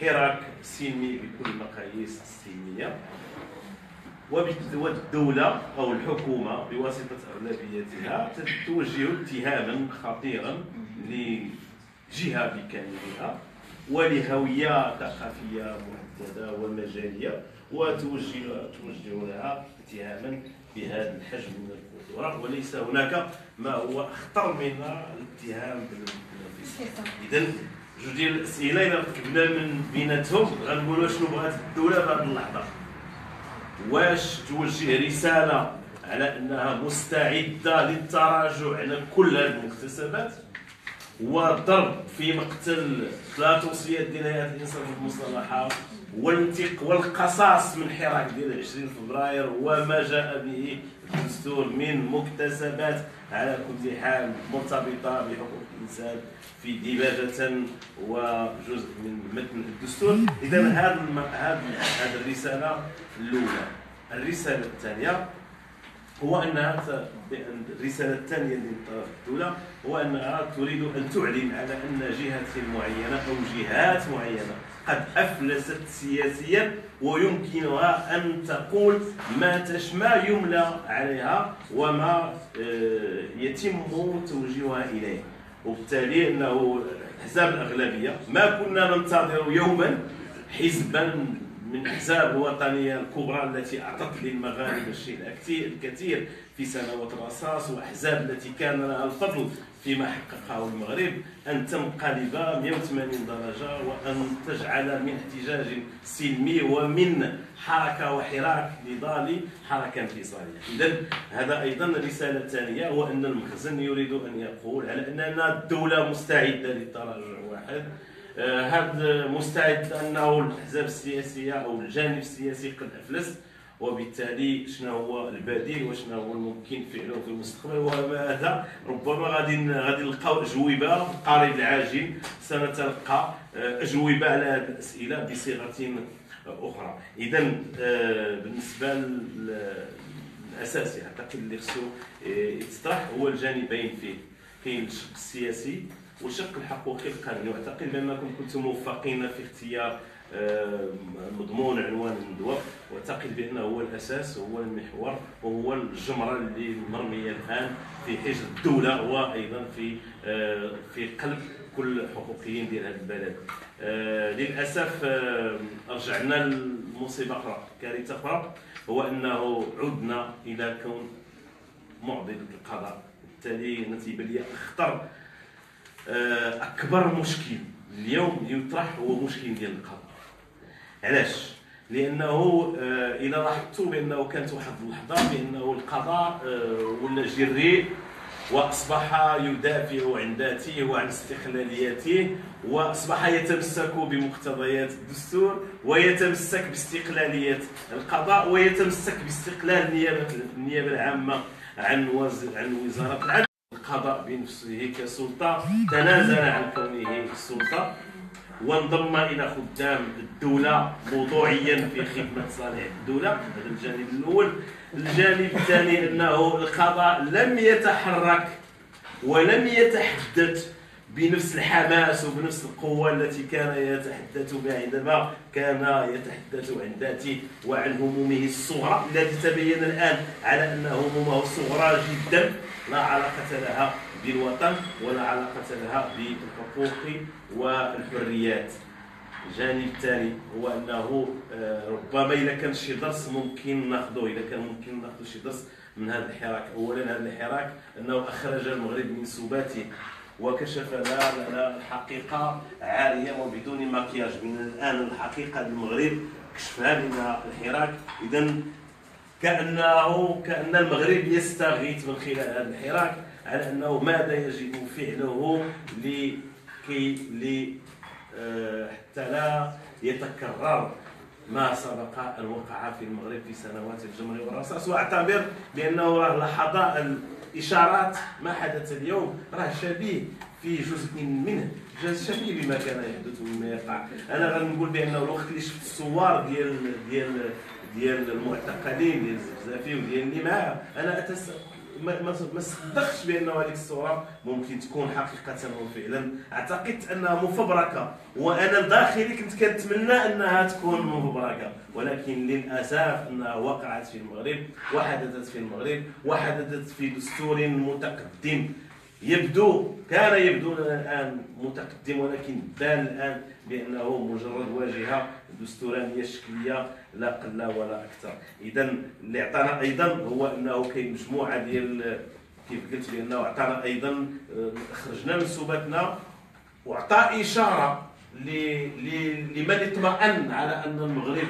D: حراك سلمي بكل المقاييس السلمية والدولة أو الحكومة بواسطة أغلبيتها توجه اتهاما خطيرا لجهة بكاملها ولهوية ثقافية محددة ومجالية وتوجه توجه لها اتهاما بهذا الحجم من الخطورة وليس هناك ما هو أخطر من الاتهام إذا جوج ديال الأسئلة إلا ركبنا من بيناتهم غنقولوا شنو بغات الدولة في هذه اللحظة. واش توجه رسالة على أنها مستعدة للتراجع على كل هذه المكتسبات؟ وضرب في مقتل ثلاث وصيات ديال هيئه الانصاف والمصالحه والانتق والقصاص من حراك ديال 20 فبراير وما جاء به الدستور من مكتسبات على كل حال مرتبطة بحقوق الإنسان في ديباجة وجزء من متن الدستور. اذا هذا هذه الرسالة الأولى. الرسالة الثانية هو انها الرسالة الثانية من طرف الدولة هو انها تريد أن تعلن على أن جهه معينة أو جهات معينة قد أفلست سياسيا ويمكنها أن تقول ما ما يملى عليها وما آه، يتم توجيهها إليه. وبالتالي أنه حزب الأغلبية ما كنا ننتظر يوما حزبا من الاحزاب الوطنيه الكبرى التي أعطت للمغاربة الشيء الكثير في سنوات الرصاص وأحزاب التي كان لها الفضل فيما حققه المغرب أن تنقلب 180 درجة وأن تجعل من احتجاج سلمي ومن حركة وحراك نضالي حركة انفصاليه اذا هذا أيضا رسالة ثانية هو ان المخزن يريد أن يقول على أننا الدولة مستعدة للتراجع واحد. آه، هذا مستعد انه الأحزاب السياسية أو الجانب السياسي قد أفلس. وبالتالي شنو هو البديل وشنو هو الممكن فعله في المستقبل؟ وهذا ربما غادي غادي نلقاو أجوبة. في القريب العاجل سنتلقى آه، أجوبة على هذه الأسئلة بصيغة أخرى. إذا بالنسبة لل- الأساسي أعتقد اللي خصو آه، يتطرح هو الجانبين فيه كاين الشق السياسي والشق الحقوقي القانوني. وأعتقد بأنكم كنتم موفقين في اختيار آه، مضمون عنوان الندوة. وأعتقد بأنه هو الأساس وهو المحور وهو الجمرة اللي مرمية الآن في حجر الدولة وأيضا في آه، في قلب كل الحقوقيين ديال هذا البلد. آه، للأسف رجعنا لمصيبة أخرى كارثة أخرى هو أنه عدنا إلى كون معضله القضاء. بالتالي نتيجه لي أخطر آه، أكبر مشكل اليوم يطرح هو مشكل ديال القضاء. علاش لأنه آه، إلى لاحظتوا بأنه كانت واحد اللحظة بأنه القضاء آه، ولا جريء وأصبح يدافع عن ذاته وعن استقلاليته وأصبح يتمسك بمقتضيات الدستور ويتمسك باستقلاليه القضاء ويتمسك باستقلال النيابة النيابة العامة عن. عن وزارة العدل القضاء بنفسه كسلطة تنازل عن كونه سلطة وانضم إلى خدام الدولة موضوعيا في خدمة صالح الدولة. هذا الجانب الأول. الجانب الثاني أنه القضاء لم يتحرك ولم يتحدث بنفس الحماس وبنفس القوة التي كان يتحدث بها عندما كان يتحدث عن ذاته وعن همومه الصغرى. التي تبين الآن على أن همومه صغرى جدا لا علاقة لها بالوطن ولا علاقة لها بالحقوق والحريات. الجانب الثاني هو أنه آه، ربما إذا كان شي درس ممكن ناخذه إذا كان ممكن ناخذ شي درس من هذا الحراك. اولا هذا الحراك أنه أخرج المغرب من سباته وكشف لنا الحقيقة عارية وبدون مكياج. من الآن الحقيقة المغرب كشفها لنا الحراك. اذا كأنه كأن المغرب يستغيث من خلال هذا الحراك. على أنه ماذا يجب فعله لكي لي حتى لا يتكرر ما سبق ان وقع في المغرب في سنوات الجمهورية والرصاص. واعتبر بأنه راه لحظه الإشارات ما حدث اليوم راه شبيه في جزء منه شبيه بما كان يحدث مما يقع. أنا غنقول بأنه الوقت اللي شفت الصور ديال ديال ديال المعتقلين ديال الزفزافي وديال اللي معاه أنا أتس... ما ما ما صدقش بأنه هذيك الصورة ممكن تكون حقيقة وفعلا. اعتقدت انها مفبركة وأنا داخلي كنت كنتمنى أنها تكون مفبركة. ولكن للأسف أنها وقعت في المغرب وحدثت في المغرب وحدثت في دستور متقدم. يبدو كان يبدو الآن متقدم ولكن بان الآن بأنه مجرد واجهة دستورانية شكلية. لا قل ولا أكثر. اذا اللي عطانا أيضا هو إنه كاين مجموعة ديال كيف قلت بأنه عطانا أيضا آه، خرجنا من سباتنا وعطى إشارة لمن اطمأن على أن المغرب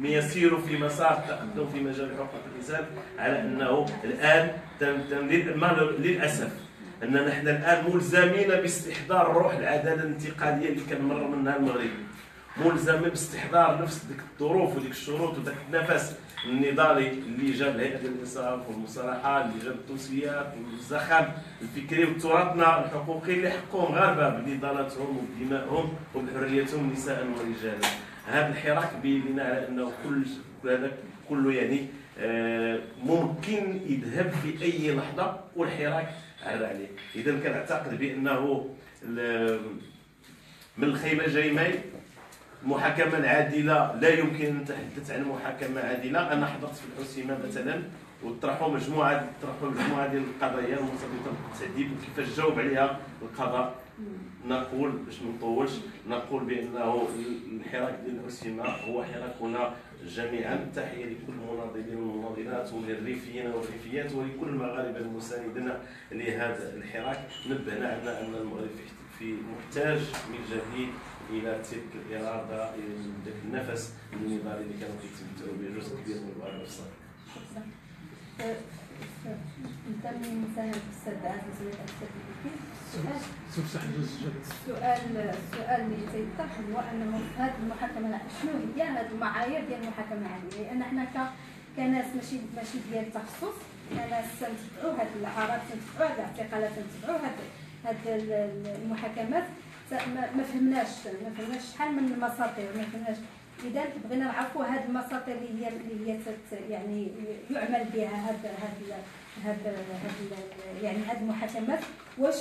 D: يسير في مسار التقدم في مجال حقوق الإنسان على أنه الآن للأسف أننا نحن الآن ملزمين باستحضار روح العدالة الانتقالية اللي كنمر منها المغرب. ملزمين باستحضار نفس ديك الظروف وديك الشروط وداك النفس النضالي اللي جاب الهيئة ديال الإنصاف والمصالحة اللي جاب التوصيات والزخم الفكري وتراثنا الحقوقي اللي حقهم غاربة بنضالاتهم وبدمائهم وبحريتهم نساء ورجالا هذا الحراك بين لنا على أنه كل هذا كله يعني آه، ممكن يذهب في أي لحظة والحراك عرى عليه. اذا كنعتقد بأنه من الخيمة جاي ماي. المحاكمه العادله لا يمكن أن نتحدث عن محاكمة عادلة. أنا حضرت في الحسيمة مثلا وطرحوا مجموعة طرحوا مجموعة ديال القضايا المرتبطة بالتعذيب وكيفاش جاوب عليها القضاء. نقول باش ما نطولش نقول بأنه الحراك ديال الحسيمة هو حراكنا جميعا. تحية لكل المناضلين والمناضلات وللريفيين والريفيات ولكل المغاربه المساندين لهذا الحراك. نبهنا على أن المغرب في محتاج من جديد إلى تلك الإرادة ذاك النفس النضالي اللي كانوا كيتمتعوا به جزء كبير من الوعي
A: الاستاذ السؤال السؤال اللي تيطرح هو أنه هذه المحاكمة شنو هي؟ هذه المعايير ديال المحاكمة العاديه لأن حنا كناس ماشي ماشي ديال التخصص كناس تنتبعوا هذه الأعراض تنتبعوا هذه الاعتقالات تنتبعوا هذه المحاكمات. ما فهمناش ما فهمناش شحال من المساطير ما فهمناش. إذا بغينا نعرفوا هذه المساطير اللي هي اللي هي يعني يعمل بها هذا هذا هذا يعني هذه المحاكمات واش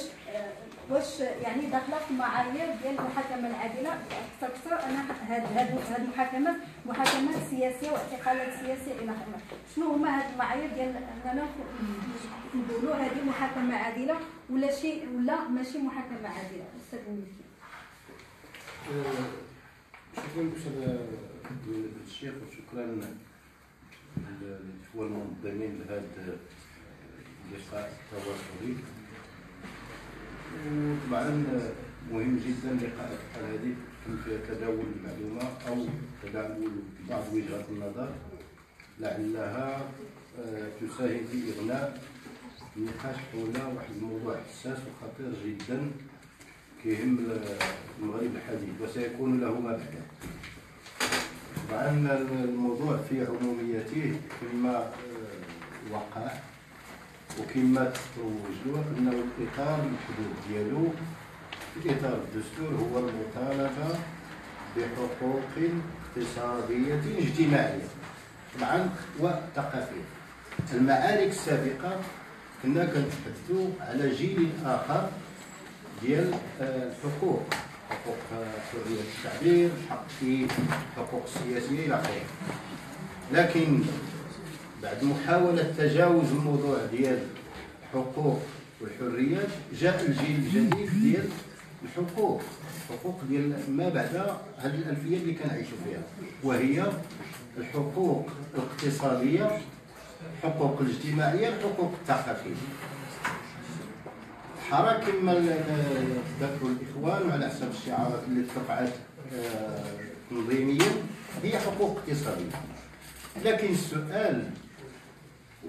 A: واش يعني داخلة في معايير ديال المحاكمة العادلة؟ أكثر أكثر أنا هذه هذه المحاكمات محاكمات سياسية واعتقالات سياسية إلى آخره. شنو هما هذه المعايير ديال أننا نقولوا هذه محاكمة عادلة ولا شيء ولا ماشي محاكمة عادلة. أستاذ
E: شكرا الشيخ وشكرا للاخوه المنظمين لهذا اللقاء التواصلي. وطبعا مهم جدا لقاء بحال هذه تداول المعلومة أو تداول بعض وجهات النظر. لعلها آه، تساهم في إغناء النقاش حول واحد الموضوع حساس وخطير جدا كيهم المغرب الحديث وسيكون له مبدا طبعا الموضوع في عموميته كما آه، وقع وكما تروج انه الإطار الحدود ديالو في اطار الدستور هو المطالبة بحقوق اقتصادية اجتماعية طبعا وثقافية. المعارك السابقة كنا كنتحدثوا على جيل آخر ديال آه، الحقوق حقوق آه، حرية التعبير حق في الحقوق السياسيه إلى آخره. لكن بعد محاولة تجاوز الموضوع ديال الحقوق والحريات جاء الجيل الجديد ديال الحقوق الحقوق ديال ما بعد هذه الألفية اللي كنعيشوا فيها وهي الحقوق الاقتصادية الحقوق الاجتماعية الحقوق الثقافية الحركة كما ذكروا الإخوان على حسب الشعارات اللي آه، تنظيميا هي حقوق اقتصادية. لكن السؤال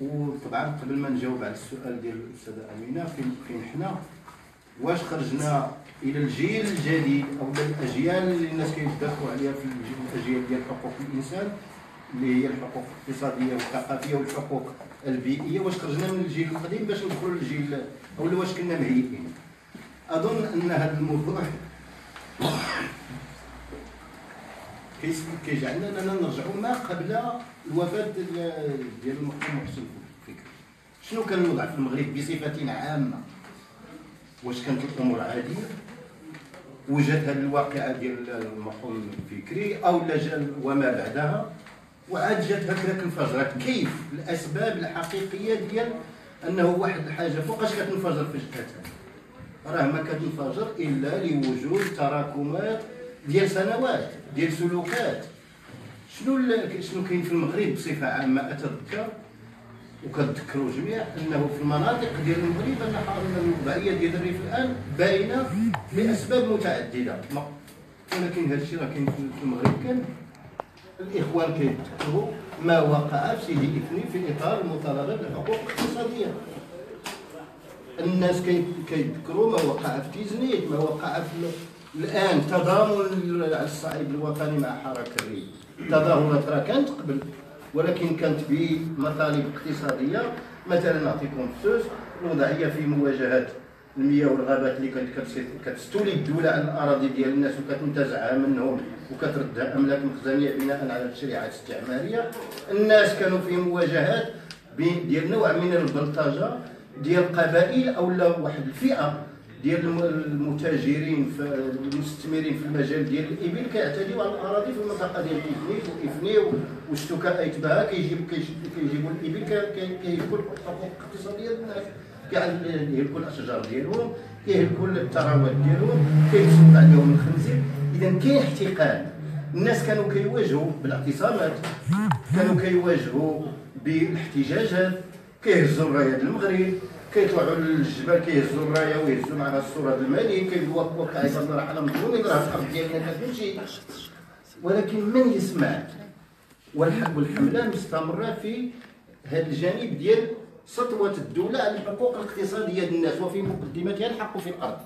E: وطبعا قبل ما نجاوب على السؤال ديال الأستاذة أمينة فين فين حنا؟ واش خرجنا إلى الجيل الجديد أو الأجيال اللي الناس كيتدخلوا عليها في الأجيال ديال حقوق الإنسان؟ اللي هي الحقوق الاقتصادية والثقافية والحقوق البيئية واش خرجنا من الجيل القديم باش ندخلوا للجيل أو واش كنا مهيئين. أظن أن هذا الموضوع كيجعلنا أننا نرجعوا ما قبل الوفاة ديال المرحوم محسن شنو كان الوضع في المغرب بصفة عامة؟ واش كانت الأمور عادية؟ وجدت هذه الواقعة ديال المرحوم فكري أو وما بعدها؟ وعاد جات هكذاك انفجرت كيف؟ الأسباب الحقيقية ديال أنه واحد الحاجة فوقاش كتنفجر فجاه راه ما كتنفجر إلا لوجود تراكمات ديال سنوات ديال سلوكات. شنو شنو كاين في المغرب بصفة عامة؟ أتذكر وكتذكروا جميع أنه في المناطق ديال المغرب أن الوضعية ديال الريف الآن باينة لأسباب متعددة. ولكن هذا الشيء راه كاين في المغرب. كان الإخوان كيذكروا ما وقع في اثني في إطار المطالبة بالحقوق الاقتصادية. الناس كي- كيذكروا ما وقع في تيزنيت ما وقع في ال- الآن تضامن على الصعيد الوطني مع حركة الريف تظاهرات راه كانت قبل ولكن كانت بمطالب اقتصادية. مثلا نعطيكم خصوص الوضعية في مواجهة المياه والغابات اللي كانت كتس- كتستولي الدولة على الأراضي ديال الناس وكتنتزعها منهم وكتردها أملاك مخزنية بناء على التشريعات الاستعمارية. الناس كانوا في مواجهات بين- ديال نوع من البلطجة ديال قبائل أو لا واحد الفئة ديال الم- المتاجرين المستثمرين في المجال ديال الإبل كيعتديوا على الأراضي في المنطقة ديال افنيت وإفني والشتوكاء ايتباها كيجيب كيجيب- كيجيبوا الإبل كي- كي- كيهلكوا الحقوق الاقتصاديه ديال الناس. كيهلكوا الاشجار ديالهم كيهلكوا الثروات ديالهم كيتسلط عليهم الخنزير. اذا كاين احتقان. الناس كانوا كيواجهوا بالاعتصامات كانوا كيواجهوا بالاحتجاجات. كيهزوا الراية المغرب كيطلعوا للجبال كيهزوا الراية ويهزوا معها الصورة الملك عباد الله راه حنا مظلومين راه الأرض ديالنا ما تمشي ولكن من يسمع؟ والح- والحمله مستمرة في هذا الجانب ديال سطوة الدولة على الحقوق الاقتصاديه ديال الناس وفي مقدمتها الحق في الأرض.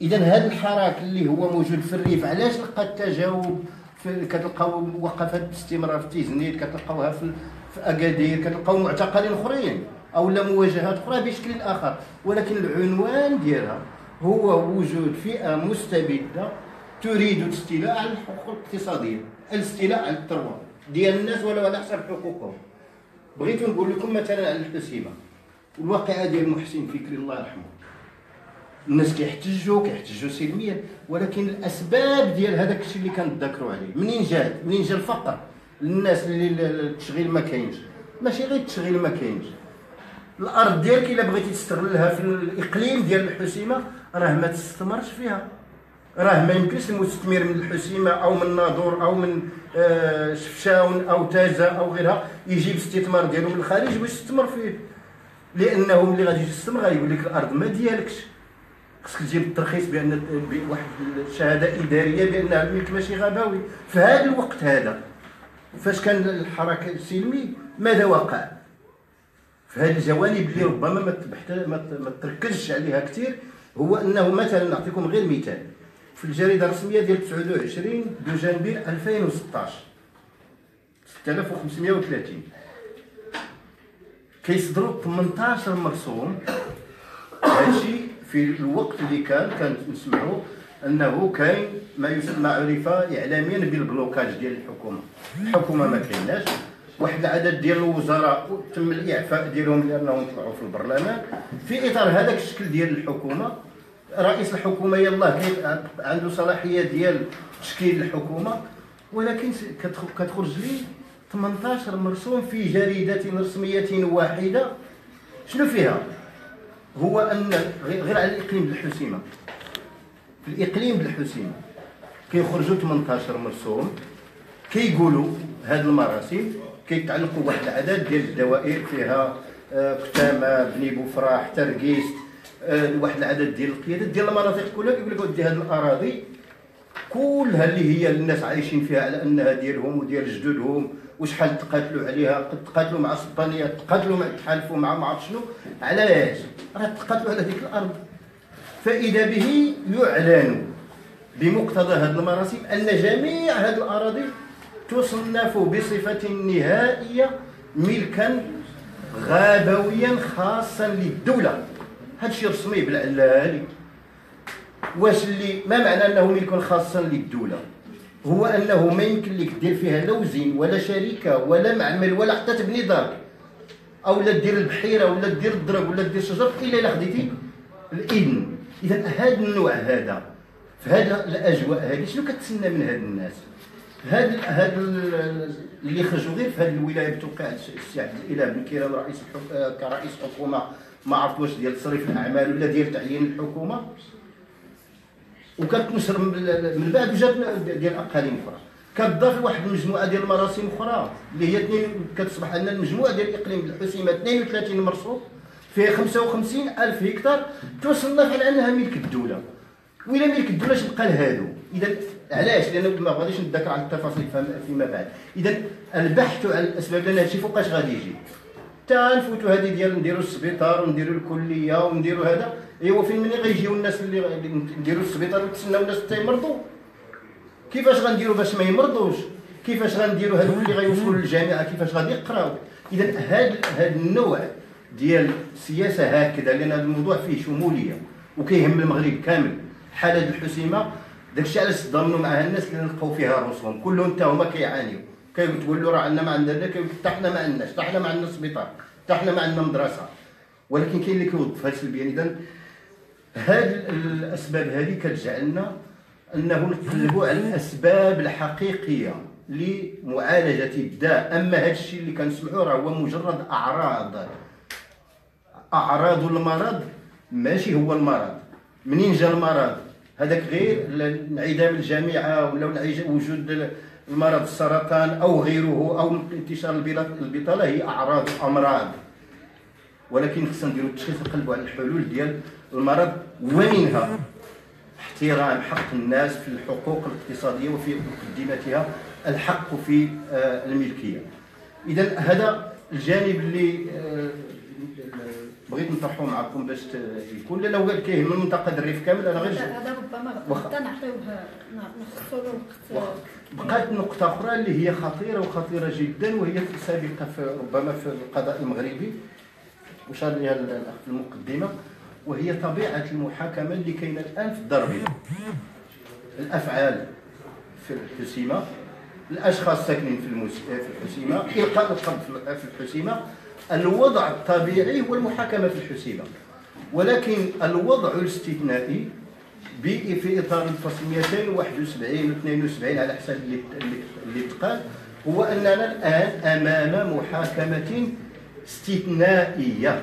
E: إذا هذا الحراك اللي هو موجود في الريف علاش لقى التجاوب كتلقاو وقفات باستمرار في تيزنيت كتلقاوها في في أكادير كتلقاو معتقلين أخرين أو لا مواجهات أخرى بشكل آخر. ولكن العنوان ديالها هو وجود فئة مستبدة تريد الاستيلاء على الحقوق الاقتصادية الاستيلاء على الثروه ديال الناس ولو على حساب حقوقهم. بغيت نقول لكم مثلا على الحسيمه الواقعة ديال محسن فكري الله يرحمه. الناس كيحتجوا كيحتجوا سلميا ولكن الأسباب ديال هذاك الشيء اللي كنتذكروا عليه منين جات؟ منين جا الفقر؟ الناس اللي ال- ال- التشغيل ما كاينش. ماشي غير التشغيل ما كاينش. الأرض ديالك إلا بغيتي تستغلها في الإقليم ديال الحسيمه راه ما تستثمرش فيها. راه ما يمكنش المستثمر من الحسيمة أو من ناظور أو من آه، شفشاون أو تازة أو غيرها يجيب استثمار ديالو من الخارج باش يستثمر فيه. لأنه ملي غادي تستثمر غايقول لك الأرض. ما ديالكش. خصك تجيب الترخيص بأن بواحد الشهادة إدارية بان الملك ماشي غابوي في هذا الوقت هذا. فاش كان الحركه السلمي؟ ماذا وقع؟ في هذه الجوانب اللي ربما ما ما تركزش عليها كثير هو أنه مثلا نعطيكم غير مثال. في الجريدة الرسمية ديال 29 دجنبير 2016 6530 كيصدروا 18 مرسوم. هادشي في الوقت اللي كان كانت نسمعوا أنه كاين ما يسمى عرف اعلاميا بالبلوكاج ديال الحكومة. الحكومة ما كايناش. واحد العدد ديال الوزراء تم الإعفاء ديالهم لأنهم طلعوا في البرلمان. في إطار هذاك الشكل ديال الحكومة رئيس الحكومة يلاه عنده صلاحية ديال تشكيل الحكومة ولكن كتخرج لي 18 مرسوم في جريدة رسمية واحدة شنو فيها؟ هو أن غير على الإقليم بالحسيمه في الإقليم بالحسيمه كيخرجوا 18 مرسوم كيقولوا هاد المراسم كيتعلقوا بواحد العدد ديال الدوائر فيها آه، كتامه بني بوفراح ترقيس آه، واحد العدد ديال القيادات ديال المناطق كلها كيقول لك ودي هاد الأراضي كلها اللي هي الناس عايشين فيها على أنها ديالهم وديال جدودهم وشحال تقاتلوا عليها قد تقاتلوا مع السلطانيات تقاتلوا مع تحالفوا مع ما عرف شنو؟ علاش؟ راه تقاتلوا على ديك الأرض. فإذا به يعلن بمقتضى هذه المراسم أن جميع هذه الأراضي تصنف بصفة نهائية ملكا غابويا خاصا للدولة. هذا الشيء رسمي بالعلالي واش اللي ما معنى أنه ملك خاصا للدولة؟ هو أنه ما يمكن لك دير فيها لا وزين ولا شركة ولا معمل ولا حتى تبني دار. أو لا دير البحيرة ولا دير الدرب ولا دير الشجر إلا إلا خديتي الإذن. اذا هذا النوع هذا في هذه الأجواء هذه شنو كتسنى من هاد الناس؟ هاد هاد ال- اللي خرجوا غير في هذه الولاية بتوقيع السي عبد الإله بن كيران رئيس. آه، كرئيس حكومة. ما عرفت واش ديال تصريف الأعمال ولا ديال تعيين الحكومة. وكتنشر من بعد وجات ديال أقاليم أخرى. كتضاف واحد المجموعة ديال المراسم أخرى اللي هي كتصبح عندنا المجموعة ديال الاقليم الحسيمة 32 مرصوص فيه 55 ألف هكتار تصنف على انها ملك الدولة. وإلى ملك الدولة اش بقى لهادو إذا علاش؟ لأن ما غاديش نتذكر على التفاصيل فيما- بعد. إذا البحث عن الأسباب لأن هادشي فوقاش غادي يجي. تا نفوتوا هذه ديال نديروا السبيطار ونديروا الكلية ونديروا هذا. أيوا فين منين غيجيو الناس اللي نديروا السبيطار؟ وتسناو الناس حتى يمرضوا. كيفاش غنديروا باش ما يمرضوش؟ كيفاش غنديروا هذوك اللي غيوصلوا للجامعة؟ كيفاش غادي يقراو؟ اذا هذا هذا النوع ديال السياسة هكذا لأن هذا الموضوع فيه شمولية وكيهم المغرب كامل. حالة الحسيمة داكشي علاش تضامنوا معها الناس اللي لقاو فيها راسهم كلهم حتى هما كيعانيو. كيتولوا راه عندنا ما عندنا كيقول حتى حنا ما عندناش حتى حنا ما عندنا سبيطار حتى حنا ما عندنا مدرسة. ولكن كاين اللي كيوظفها سلبيا اذا هذه الأسباب هذه كتجعلنا أنه نقلبوا على الأسباب الحقيقية لمعالجة الداء أما هذا الشيء اللي كنسمعوا راه هو مجرد أعراض. أعراض المرض ماشي هو المرض. منين جا المرض؟ هذاك غير انعدام الجامعة ولا وجود المرض السرطان أو غيره أو انتشار البطالة هي أعراض أمراض. ولكن خصنا نديروا التشخيص نقلبوا على الحلول ديال المرض ومنها احترام حق الناس في الحقوق الاقتصادية وفي مقدمتها الحق في آه، الملكية. اذا هذا الجانب اللي آه، بغيت نطرحه معكم باش يكون لأنه هو كيهم المنطقة الريف كامل أنا غير
F: هذا ربما
E: واخا.
F: غدا نعطيوه نخصصوا له
E: واخا.
F: وقت
E: بقات نقطة أخرى اللي هي خطيرة وخطيرة جدا وهي سابقة في ربما في القضاء المغربي وشار لها الأخ في المقدمة وهي طبيعة المحاكمة اللي كاينة الآن في الدار البيضاء الأفعال في الحسيمة الأشخاص الساكنين في. في الحسيمة إلقاء القبض في- في الحسيمة الوضع الطبيعي هو المحاكمة في الحسيمة ولكن الوضع الاستثنائي في إطار الفصل 271 و 72 على حسب اللي تقال هو أننا الآن أمام محاكمة استثنائية.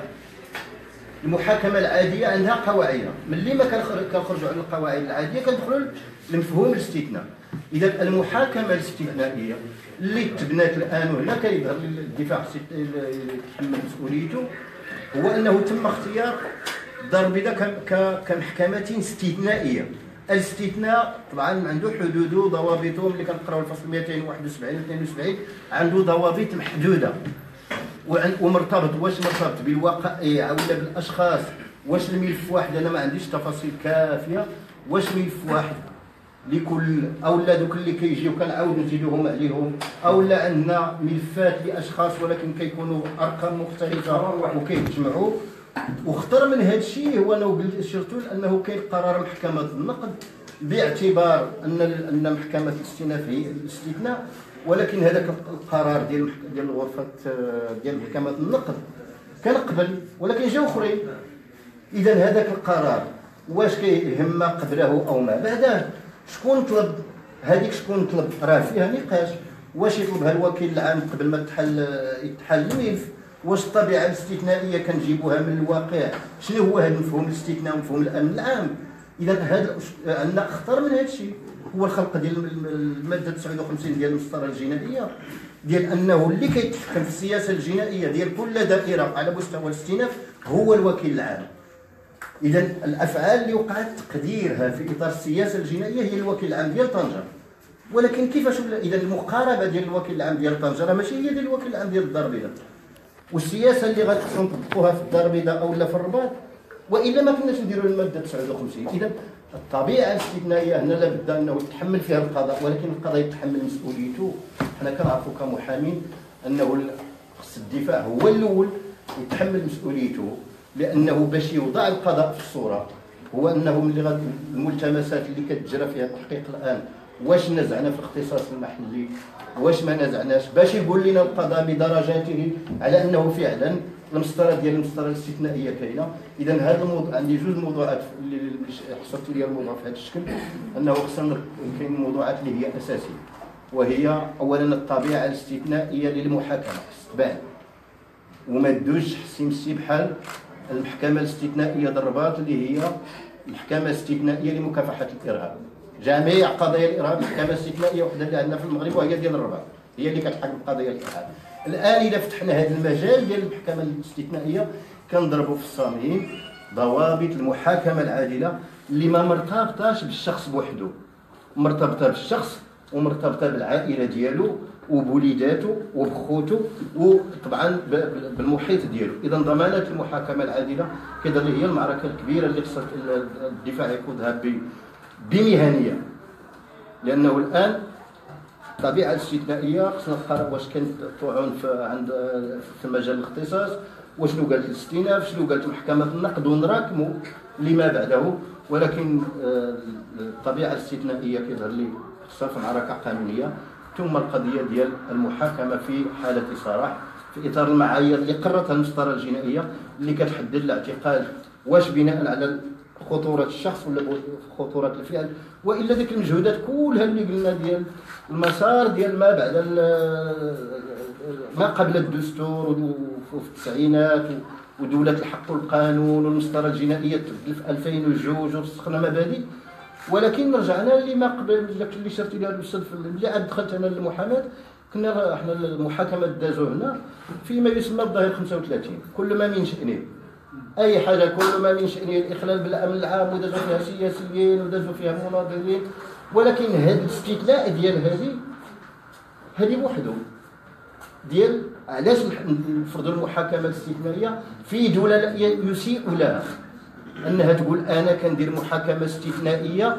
E: المحاكمة العادية عندها قواعدها ملي ما كنخر- كنخرجوا على القواعد العادية كندخلوا لمفهوم الاستثناء. إذا المحاكمة الاستثنائية اللي تبنات الآن وهنا كيظهر الدفاع اللي يتحمل مسؤوليته هو أنه تم اختيار الدار البيضاء ك- ك- كمحكمة استثنائية. الاستثناء طبعا عنده حدوده وضوابطه ملي كنقراو الفصل 271 و 72 عنده ضوابط محدودة. وعن- ومرتبط واش مرتبط؟ بالوقائع ولا بالأشخاص؟ واش الملف واحد؟ أنا ما عنديش تفاصيل كافية. واش ملف واحد؟ لكل اولا دوك اللي كيجيو كنعاودوا نزيدوهم عليهم اولا عندنا ملفات لأشخاص ولكن كيكونوا أرقام مختلفة وكيتجمعوا. وخطر من هذا الشيء هو أنه قلت اشرت أنه كاين قرار محكمة النقد باعتبار أن أن محكمة الاستئناف هي الاستثناء ولكن هذاك القرار ديال ديال غرفه آه، ديال محكمة النقد كان قبل ولكن جاو أخرين. اذا هذاك القرار واش كيهم قبله أو ما بعده؟ شكون طلب هذيك شكون طلب راه فيها نقاش؟ واش يطلبها الوكيل العام قبل ما تحل يتحل الملف واش الطبيعة الاستثنائية كنجيبوها من الواقع؟ شنو هو هذا مفهوم الاستثناء ومفهوم الأمن العام؟ إذا هذا عندنا أخطر من هذا الشيء. هو الخلق ديال الم- المادة 59 ديال المسطرة الجنائية ديال أنه اللي كيتحكم في السياسة الجنائية ديال كل دائرة على مستوى الاستئناف هو الوكيل العام. اذا الأفعال اللي وقعت تقديرها في إطار السياسة الجنائية هي الوكيل العام ديال طنجه ولكن كيفاش إذا المقاربة ديال الوكيل العام ديال طنجه ماشي هي ديال الوكيل العام ديال الدار البيضاء. والسياسة اللي غتخصهم نطبقوها في الدار البيضاء أو لا في الرباط وإلا ما كناش نديروا المادة 59 اذا الطبيعة الاستثنائية هنا لابد أنه يتحمل فيها القضاء ولكن القضاء يتحمل مسؤوليته. حنا كنعرفوا كمحامين أنه خص الدفاع هو الأول يتحمل مسؤوليته. لأنه باش يوضع القضاء في الصورة هو أنه غاد الملتمسات اللي كتجرى فيها التحقيق الآن واش نزعنا في الاختصاص المحلي؟ واش ما نزعناش؟ باش يقول لنا القضاء بدرجاته على أنه فعلا المسطرة ديال المسطرة الاستثنائية كاينة. اذا هذا الموضوع عندي جوج موضوعات اللي حصرت لي الموضوع في هذا الشكل. أنه خصنا كاين موضوعات اللي هي أساسية وهي اولا الطبيعة الاستثنائية للمحاكمة خص تبان وما تدوش حسي مسي بحال المحكمة الاستثنائية الرباط اللي هي المحكمة الاستثنائية لمكافحة الإرهاب. جميع قضايا الإرهاب المحكمه الاستثنائية وحدة اللي عندنا في المغرب وهي ديال الرباط. هي اللي كتحكم قضايا الإرهاب. الآن اذا فتحنا هذا المجال ديال المحكمة الاستثنائية كنضربوا في الصميم ضوابط المحاكمة العادلة اللي ما مرتبطاش بالشخص بوحده مرتبطة بالشخص ومرتبطة بالعائلة ديالو. وبوليداته وبخوته وطبعا بالمحيط ديالو. اذا ضمانات المحاكمة العادلة كذا هي المعركة الكبيرة اللي خص ال- الدفاع يقودها بمهنية. لأنه الآن الطبيعه الاستثنائيه خصنا نقرا واش كان طعون في عند في مجال الاختصاص وشنو قالت الاستئناف شنو قالت محكمه النقد ونراكموا لما بعده. ولكن آه، الطبيعه الاستثنائيه كيظهر لي خصها في معركة قانونية. ثم القضية ديال المحاكمة في حالة صراح في إطار المعايير اللي قررتها المسطرة الجنائية اللي كتحدد الاعتقال واش بناء على خطورة الشخص ولا خطورة الفعل. وإلا ديك المجهودات كلها اللي قلنا ديال المسار ديال ما بعد ما قبل الدستور وفي التسعينات ودولة الحق والقانون والمسطرة الجنائية تبدل في 2002 ورسخنا مبادئ. ولكن رجعنا لما قبل اللي شرت لها اللي عاد دخلت أنا للمحاماة كنا إحنا المحاكمة دازو هنا فيما يسمى الظاهر 35 كل ما من شأنه. أي حاجة كل ما من شأنه الإخلال بالأمن العام ودازوا فيها سياسيين ودازوا فيها مناضلين. ولكن هذا الاستثناء ديال هذه هذه وحده ديال علاش نفرضوا المحاكمة الاستثنائية؟ في دولة يسيء لها. أنها تقول أنا كندير محاكمة استثنائية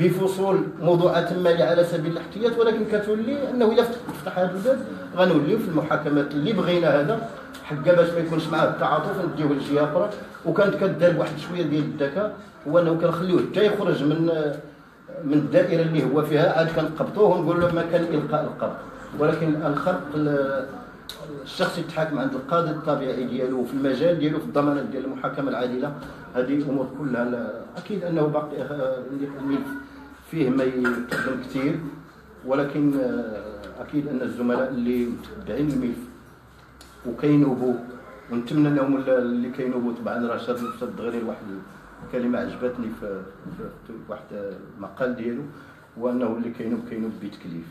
E: بفصول موضوعات ماليه على سبيل الاحتياط ولكن كتولي أنه إلا فتح هذا الباب غنوليو في المحاكمات اللي بغينا هذا حقا باش ما يكونش معاه التعاطف نديوه لجهه أخرى وكانت كدار بواحد شوية ديال الذكاء هو أنه كنخليوه حتى يخرج من من الدائرة اللي هو فيها عاد كنقبطوه ونقول له مكان إلقاء القبض. ولكن الان خرق الشخص يتحاكم عند القاضي الطبيعي ديالو في المجال ديالو في الضمانات ديال المحاكمة العادلة. هذه الأمور كلها أكيد أنه باقي آه، الملف فيه ما يتقدم كثير ولكن آه، أكيد أن الزملاء اللي متبعين الملف وكينوبوا ونتمنى أنهم ال- اللي كينوبوا طبعا راه شاد الاستاذ الدغري واحد الكلمة عجبتني في, في, واحد المقال ديالو هو انه اللي كينوب كينوب بتكليف.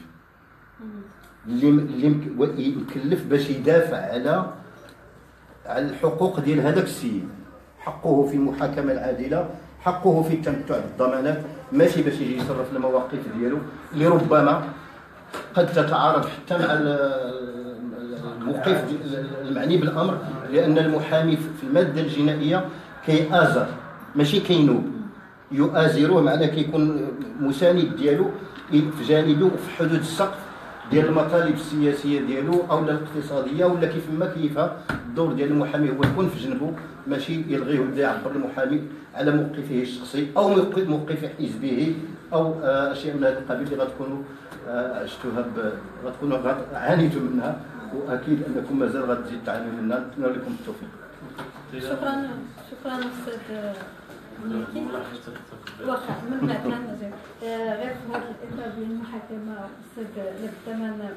E: اللي اللي مكلف باش يدافع على على الحقوق ديال هذاك السيد. حقه في المحاكمة العادلة حقه في التمتع بالضمانات ماشي باش يجي يصرف المواقف ديالو اللي ربما قد تتعارض حتى مع ال- الموقف المعني بالأمر لأن المحامي في المادة الجنائية كيآزر ماشي كينوب. يؤازروه معناه كيكون مساند ديالو في جانبه في حدود السقف ديال المطالب السياسية ديالو أو الاقتصادية ولا كيف ما كيفها الدور ديال المحامي هو يكون في جنبه ماشي يلغيه ويبدا يعبر المحامي على موقفه الشخصي أو موقف حزبه أو آه، اشياء من هذا القبيل اللي غتكونوا آه، عشتوها ب- غتكونوا غت- عانيتوا منها وأكيد أنكم مازال غتزيد تعانوا منها. نتمنى لكم التوفيق.
A: شكرا شكرا أستاذ واخا من بعد آه، غير في هذا الإطار ديال المحاكمة أستاذ الثمن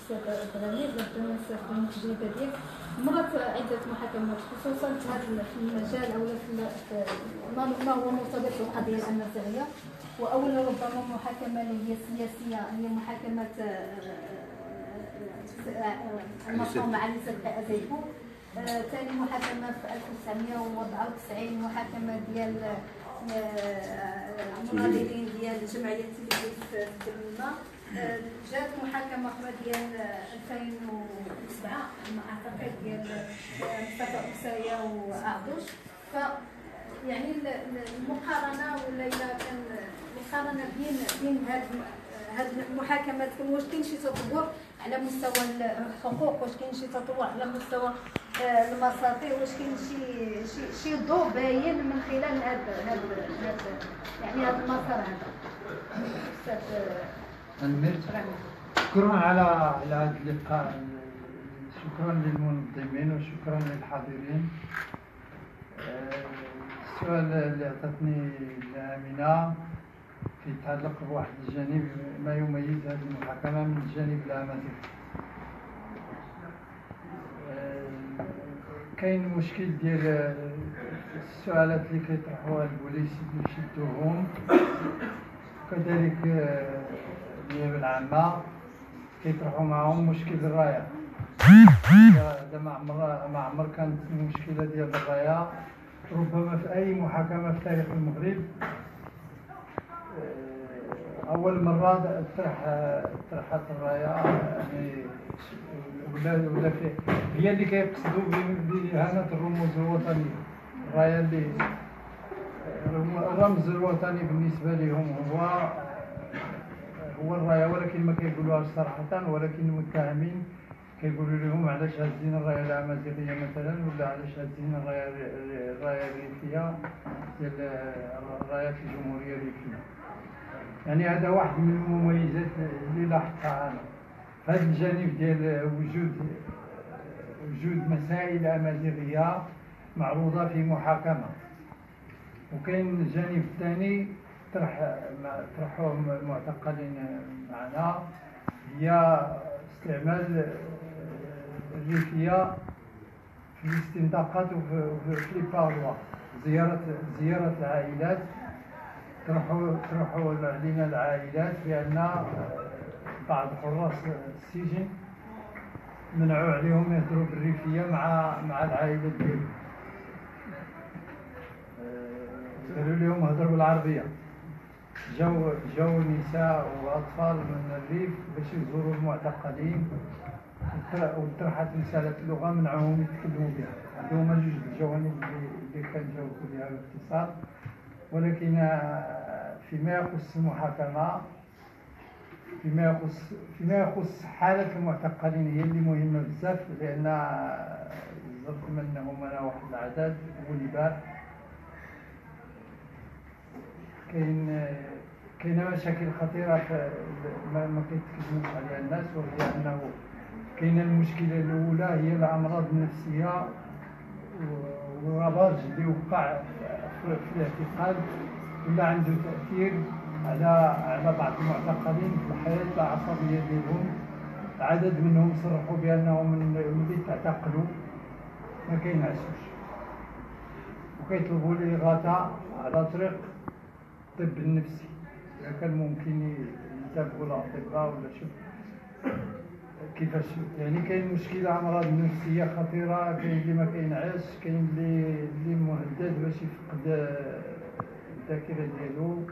A: أستاذ إبراهيم لابد أستاذ التجربه ديالك مرت عدة محاكمات خصوصا في هذا المجال أو في ما هو مرتبط بالقضية الامازيغيه واول ربما محاكمة اللي هي سياسية هي محاكمة المقام علي سلطة أزيكو ثاني محاكمة في 1994 محاكمة ديال آه، المناضلين ديال جمعية تلفزيون في الدمنة آه، جات محاكمة أخرى ديال 2007 على ما أعتقد ديال مصطفى أسايا وأعضوش ف يعني ال- ال- المقارنة ولا إلا كان المقارنة بين بين هاد هاد المحاكمات واش كاين شي تطور على مستوى الحقوق واش كاين شي تطور على مستوى المساطير واش كاين شي شي شي ضوء باين من خلال هاد هاد يعني هاد المسار هذا. إبراهيم.
G: شكرا على على هذا اللقاء. شكرا للمنظمين وشكرا للحاضرين. آه، السؤال اللي عطتني الأمينة يتعلق بواحد الجانب ما يميز هذه المحاكمة من الجانب آه، كاين مشكل ديال آه، السؤالات اللي كيطرحوها البوليس يشدوهم. كذلك آه، النيابة العامة كيطرحوا معهم مشكل الراية. هذا ما عمر ما عمر كانت المشكلة ديال الراية. ربما في أي محاكمة في تاريخ المغرب أول مرة طرح طرحت الراية يعني ولا ولا في هي اللي كيقصدوا ب- بإهانة الرموز الوطنية الراية اللي الرمز الوطني بالنسبة لهم هو هو الراية ولكن ما كيقولوهاش صراحة ولكن المتهمين كيقولوا لهم علاش هازين الراية الأمازيغية مثلا ولا علاش هازين الراية الراية الريفية ديال الرايات الجمهورية الريفية؟ يعني هذا واحد من المميزات اللي لاحظتها أنا. هذا الجانب ديال وجود وجود مسائل أمازيغية معروضة في محاكمة. وكاين الجانب الثاني طرح طرحوه المعتقلين معنا هي استعمال الريفية في الاستنطاقات وفي وفي- في الباروا زيارة زيارة العائلات طرحوا طرحوا علينا العائلات بأن بعض حراس السجن منعوا عليهم يهضروا بالريفية مع مع العائلة ديالهم. قالوا لهم هضروا بالعربية. جاو جاو نساء وأطفال من الريف باش يزوروا المعتقلين. وطر- وطرحت رسالة اللغة منعوهم يتكلموا بها. عندهم جوج الجوانب اللي اللي كنجاوبوا بها باختصار. ولكن آه، فيما يخص المحاكمة فيما يخص فيما يخص حالة المعتقلين هي اللي مهمة بزاف لأن زرت منهم أنا واحد العدد ولباء كاين كاينة مشاكل خطيرة في ما, ما كيتكلموش عليها الناس وهي أنه كاينة المشكلة الأولى هي الأمراض النفسية والرباج اللي وقع في, الاعتقال ولا عنده تأثير على على بعض المعتقلين في الحياة العصبيه ديالهم عدد منهم صرحوا بأنهم من- ملي تعتقلوا ما كينعسوش وكيطلبوا الإغاثة على طريق الطب النفسي. إذا كان ممكن يتابعوا الأطباء ولا شوف كيفاش يعني كاين مشكلة أمراض نفسية خطيرة كاين اللي ما كينعس كاين اللي اللي مهدد باش يفقد الذاكرة ديالو.